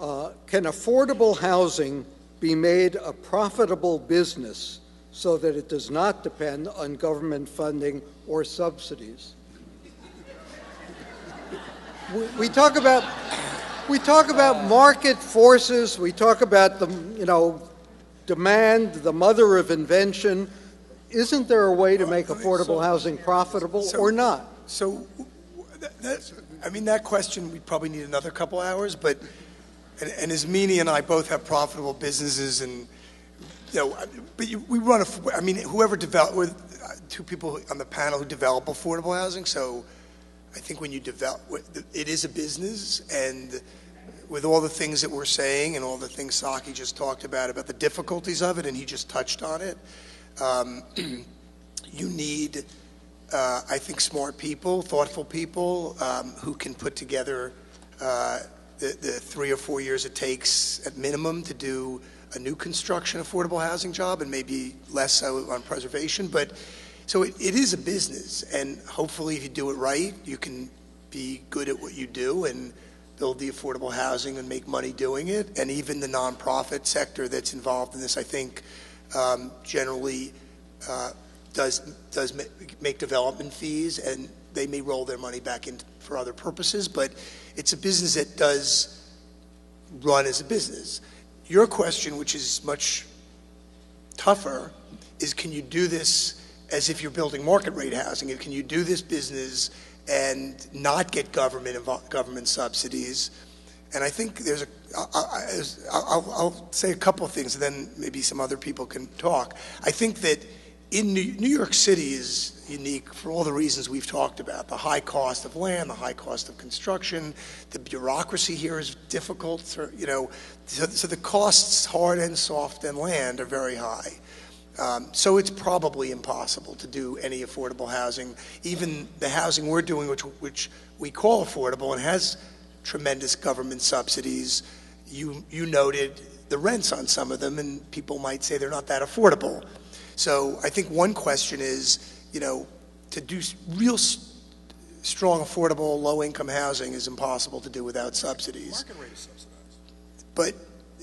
Uh, can affordable housing be made a profitable business so that it does not depend on government funding or subsidies? We, we talk about we talk about market forces. We talk about the you know demand, the mother of invention. Isn't there a way to make affordable housing profitable So- or not? So, that, I mean, that question, we probably need another couple hours, but, and, and as Meany and I both have profitable businesses and, you know, but you, we run a, I mean, whoever develop, we're uh, two people on the panel who develop affordable housing, so I think when you develop, it is a business, and with all the things that we're saying and all the things Saky just talked about, about the difficulties of it, and he just touched on it, um, you need, uh, I think, smart people, thoughtful people um, who can put together uh, the, the three or four years it takes at minimum to do a new construction affordable housing job and maybe less so on preservation. But so it, it is a business, and hopefully, if you do it right, you can be good at what you do and build the affordable housing and make money doing it. And even the nonprofit sector that's involved in this, I think, um, generally uh, does does make development fees, and they may roll their money back in for other purposes. But it's a business that does run as a business. Your question, which is much tougher, is can you do this as if you're building market rate housing? Can you do this business and not get government government subsidies? And I think there's a. I'll, I'll say a couple of things, and then maybe some other people can talk. I think that in New, New York City is unique for all the reasons we've talked about: the high cost of land, the high cost of construction, the bureaucracy here is difficult. You know, so, so the costs, hard and soft, and land are very high. Um, so it's probably impossible to do any affordable housing. Even the housing we're doing, which, which we call affordable and has tremendous government subsidies, you, you noted the rents on some of them, and people might say they're not that affordable. So I think one question is, you know, to do real strong, affordable, low-income housing is impossible to do without subsidies Market rate is subsidized. but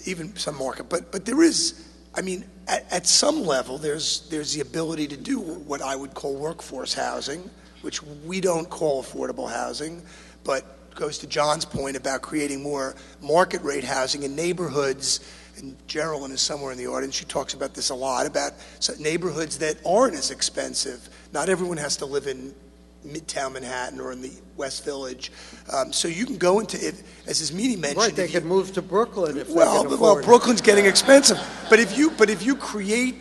even some market, but but there is, I mean, at, at some level, there's there's the ability to do what I would call workforce housing, which we don't call affordable housing, but goes to John's point about creating more market rate housing in neighborhoods. And Geraldine is somewhere in the audience. She talks about this a lot about neighborhoods that aren't as expensive. Not everyone has to live in Midtown Manhattan or in the West Village. Um, so you can go into it, as Ismene mentioned. Right, they you- could move to Brooklyn if they well, can but- afford well. Brooklyn's getting expensive. But if you but if you create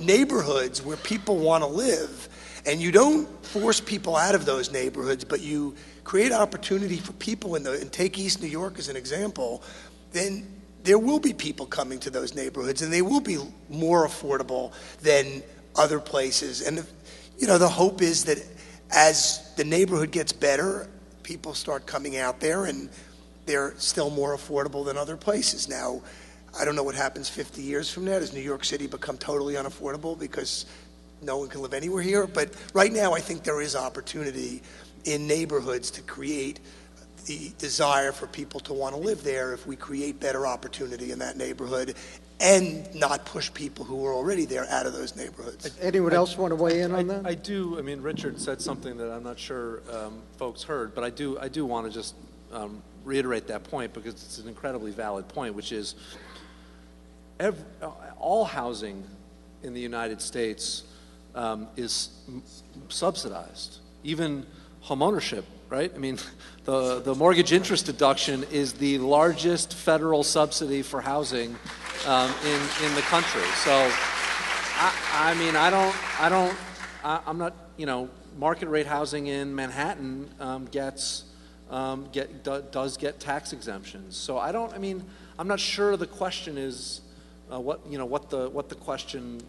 neighborhoods where people want to live, and you don't force people out of those neighborhoods, but you create opportunity for people in the and take East New York as an example, then there will be people coming to those neighborhoods, and they will be more affordable than other places. And you know, the hope is that as the neighborhood gets better, people start coming out there and they're still more affordable than other places. Now, I don't know what happens 50 years from now. Does New York City become totally unaffordable because no one can live anywhere here? But right now, I think there is opportunity in neighborhoods to create the desire for people to want to live there if we create better opportunity in that neighborhood and not push people who are already there out of those neighborhoods. Anyone else want to weigh in on I, that? I do. I mean, Richard said something that I'm not sure um, folks heard, but I do. I do want to just um, reiterate that point because it's an incredibly valid point, which is ev uh, all housing in the United States um, is m- subsidized, even homeownership. Right? I mean, the the mortgage interest deduction is the largest federal subsidy for housing um, in in the country. So. I, I mean, I don't, I don't, I, I'm not, you know, market rate housing in Manhattan um, gets, um, get, do, does get tax exemptions. So I don't, I mean, I'm not sure the question is, uh, what, you know, what the, what the question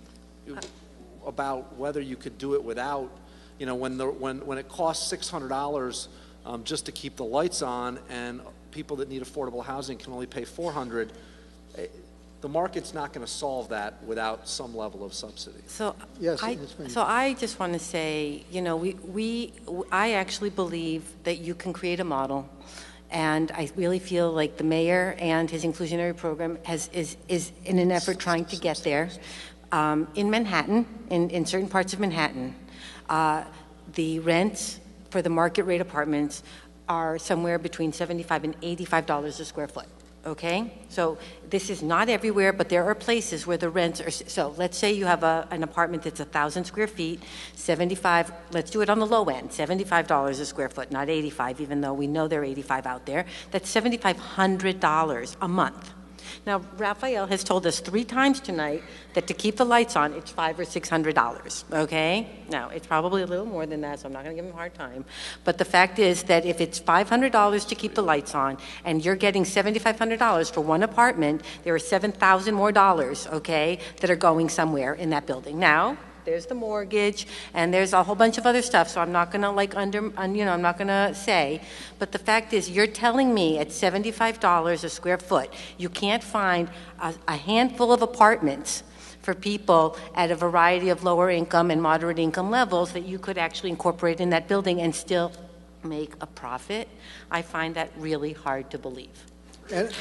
about whether you could do it without, you know, when the, when, when it costs six hundred dollars um, just to keep the lights on and people that need affordable housing can only pay four hundred, the the market's not going to solve that without some level of subsidy. So Yes, I, so I just want to say, you know, we, we, I actually believe that you can create a model, and I really feel like the mayor and his inclusionary program has, is, is in an effort trying to get there. Um, in Manhattan, in, in certain parts of Manhattan, uh, the rents for the market rate apartments are somewhere between 75 and 85 dollars a square foot. Okay, so this is not everywhere, but there are places where the rents are. So let's say you have a, an apartment that's a thousand square feet, 75. Let's do it on the low end, 75 dollars a square foot, not 85, even though we know there are 85 out there. That's 7,500 dollars a month. Now, Rafael has told us three times tonight that to keep the lights on, it's five or six hundred dollars. Okay? Now, it's probably a little more than that, so I'm not going to give him a hard time. But the fact is that if it's five hundred dollars to keep the lights on, and you're getting seventy-five hundred dollars for one apartment, there are seven thousand more dollars, okay, that are going somewhere in that building. Now, there's the mortgage, and there's a whole bunch of other stuff, so I'm not gonna like under, un- you know, I'm not gonna say. But the fact is, you're telling me at seventy-five dollars a square foot, you can't find a, a handful of apartments for people at a variety of lower income and moderate income levels that you could actually incorporate in that building and still make a profit? I find that really hard to believe. And-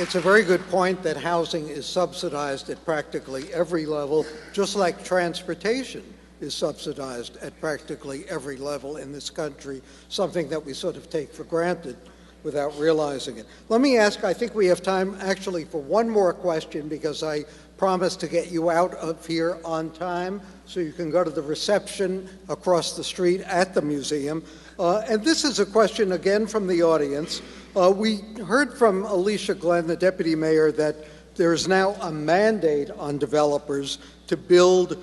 It's a very good point that housing is subsidized at practically every level, just like transportation is subsidized at practically every level in this country, something that we sort of take for granted without realizing it. Let me ask, I think we have time actually for one more question because I promised to get you out of here on time so you can go to the reception across the street at the museum. Uh, and this is a question again from the audience. Uh, we heard from Alicia Glen, the deputy mayor, that there is now a mandate on developers to build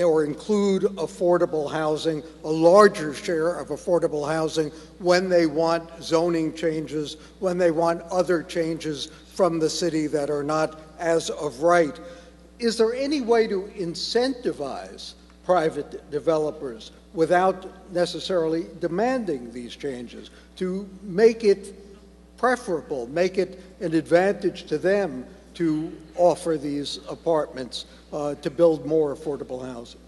or include affordable housing, a larger share of affordable housing when they want zoning changes, when they want other changes from the city that are not as of right. Is there any way to incentivize private developers without necessarily demanding these changes, to make it preferable, make it an advantage to them to offer these apartments, uh, to build more affordable housing?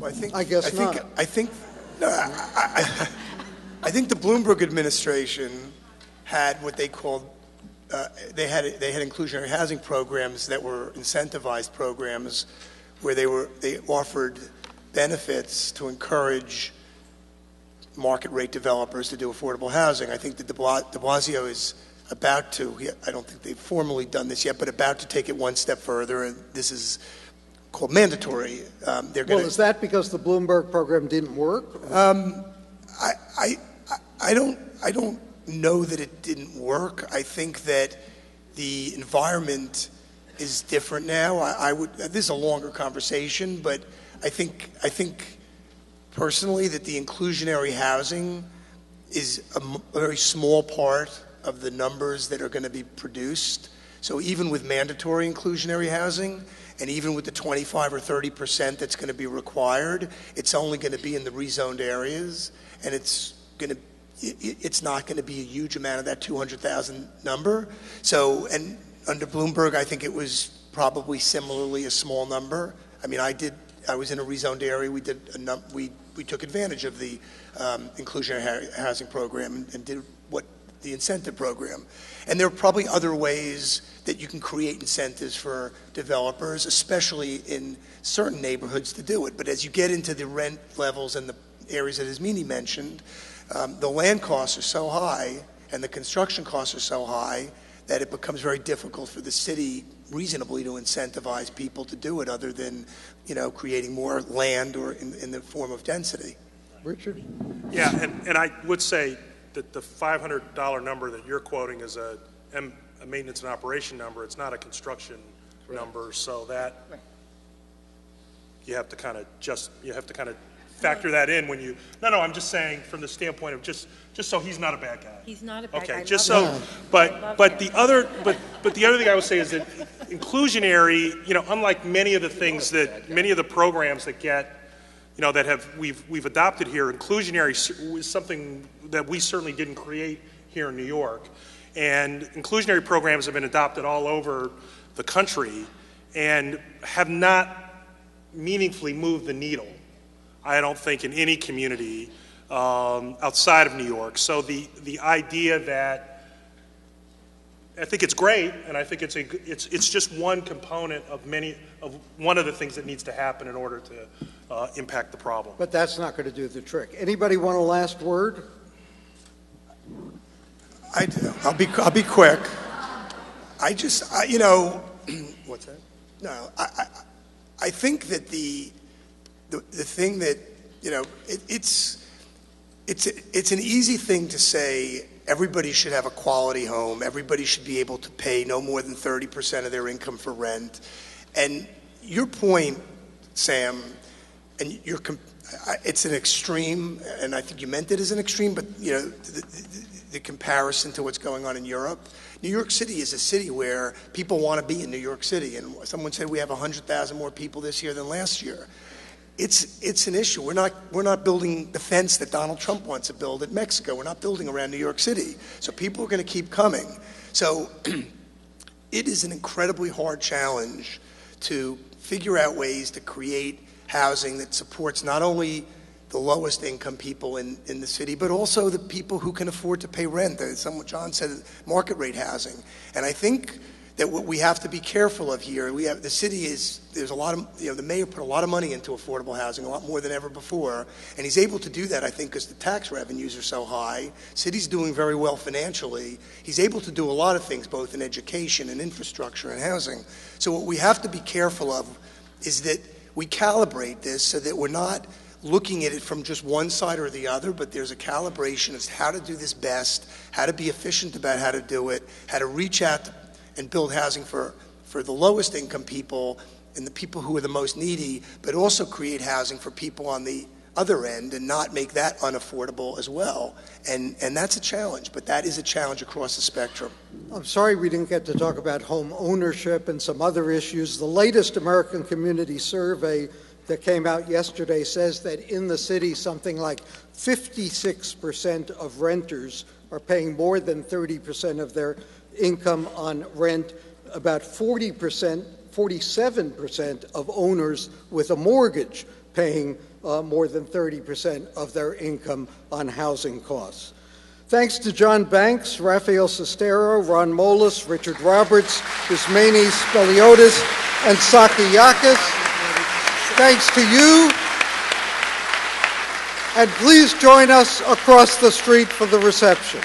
Well, I think I guess I think, not. I think no, I, I, I think the Bloomberg administration had what they called uh, they had they had inclusionary housing programs that were incentivized programs where they were they offered benefits to encourage market rate developers to do affordable housing. I think that De Blasio is about to, I don't think they've formally done this yet, but about to take it one step further. And this is called mandatory. Um, they're Well, going is that because the Bloomberg program didn't work? um, I, I, I- I don't, I don't know that it didn't work. I think that the environment is different now. I, I would, this is a longer conversation, but I think, I think personally that the inclusionary housing is a, very small part of the numbers that are going to be produced. So even with mandatory inclusionary housing, and even with the 25 or 30 percent that's going to be required, it's only going to be in the rezoned areas, and it's going to it's not going to be a huge amount of that 200,000 number. So, and under Bloomberg, I think it was probably similarly a small number. I mean, I did. I was in a rezoned area. We did. A num- we we took advantage of the um, inclusionary housing program and, and did what the incentive program. And there are probably other ways that you can create incentives for developers, especially in certain neighborhoods, to do it. But as you get into the rent levels and the areas that Ismene mentioned, um, the land costs are so high and the construction costs are so high that it becomes very difficult for the city reasonably to incentivize people to do it other than, you know, creating more land or in, in the form of density. Richard? Yeah, and, and I would say that the $500 number that you're quoting is a maintenance and operation number. It's not a construction number, so that, you have to kind of just, you have to kind of factor that in when you, no, no, I'm just saying from the standpoint of just, just so he's not a bad guy. He's not a bad guy. Okay, just so, him. but, but him. the other, but, but the other thing I would say is that inclusionary, you know, unlike many of the things that, many of the programs that get you know, that have, we've, we've adopted here. Inclusionary is something that we certainly didn't create here in New York. And inclusionary programs have been adopted all over the country and have not meaningfully moved the needle, I don't think, in any community um, outside of New York. So the, the idea that I think it's great, and I think it's a, it's, it's just one component of many, of one of the things that needs to happen in order to uh, impact the problem. But that's not going to do the trick. Anybody want a last word? I do. I'll be, I'll be quick. I just, I, you know, what's that? No, I, I, I think that the, the, the thing that, you know, it, it's, it's, it's an easy thing to say everybody should have a quality home, everybody should be able to pay no more than 30% of their income for rent. And your point, Sam, and I- it's an extreme, and I think you meant it as an extreme, but, you know, the, the, the comparison to what's going on in Europe. New York City is a city where people want to be in New York City, and someone said we have 100,000 more people this year than last year. It's, it's an issue. We're not, we're not building the fence that Donald Trump wants to build at Mexico. We're not building around New York City. So people are going to keep coming. So it is an incredibly hard challenge to figure out ways to create housing that supports not only the lowest income people in, in the city, but also the people who can afford to pay rent. Someone John said, market rate housing. And I think that what we have to be careful of here, we have the city is there's a lot of you know the mayor put a lot of money into affordable housing, a lot more than ever before, and he's able to do that I think because the tax revenues are so high. City's doing very well financially. He's able to do a lot of things both in education and infrastructure and housing. So what we have to be careful of is that we calibrate this so that we're not looking at it from just one side or the other, but there's a calibration as to how to do this best, how to be efficient about how to do it, how to reach out to and build housing for, for the lowest income people and the people who are the most needy, but also create housing for people on the other end and not make that unaffordable as well. And, and that's a challenge, but that is a challenge across the spectrum. I'm sorry we didn't get to talk about home ownership and some other issues. The latest American Community Survey that came out yesterday says that in the city, something like 56% of renters are paying more than 30% of their income on rent, about 40%, 47% of owners with a mortgage paying uh, more than 30% of their income on housing costs. Thanks to John Banks, Rafael Cestero, Ron Moelis, Richard Roberts, Ismene Speliotis, and Saky Yakas. Thanks to you. And please join us across the street for the reception.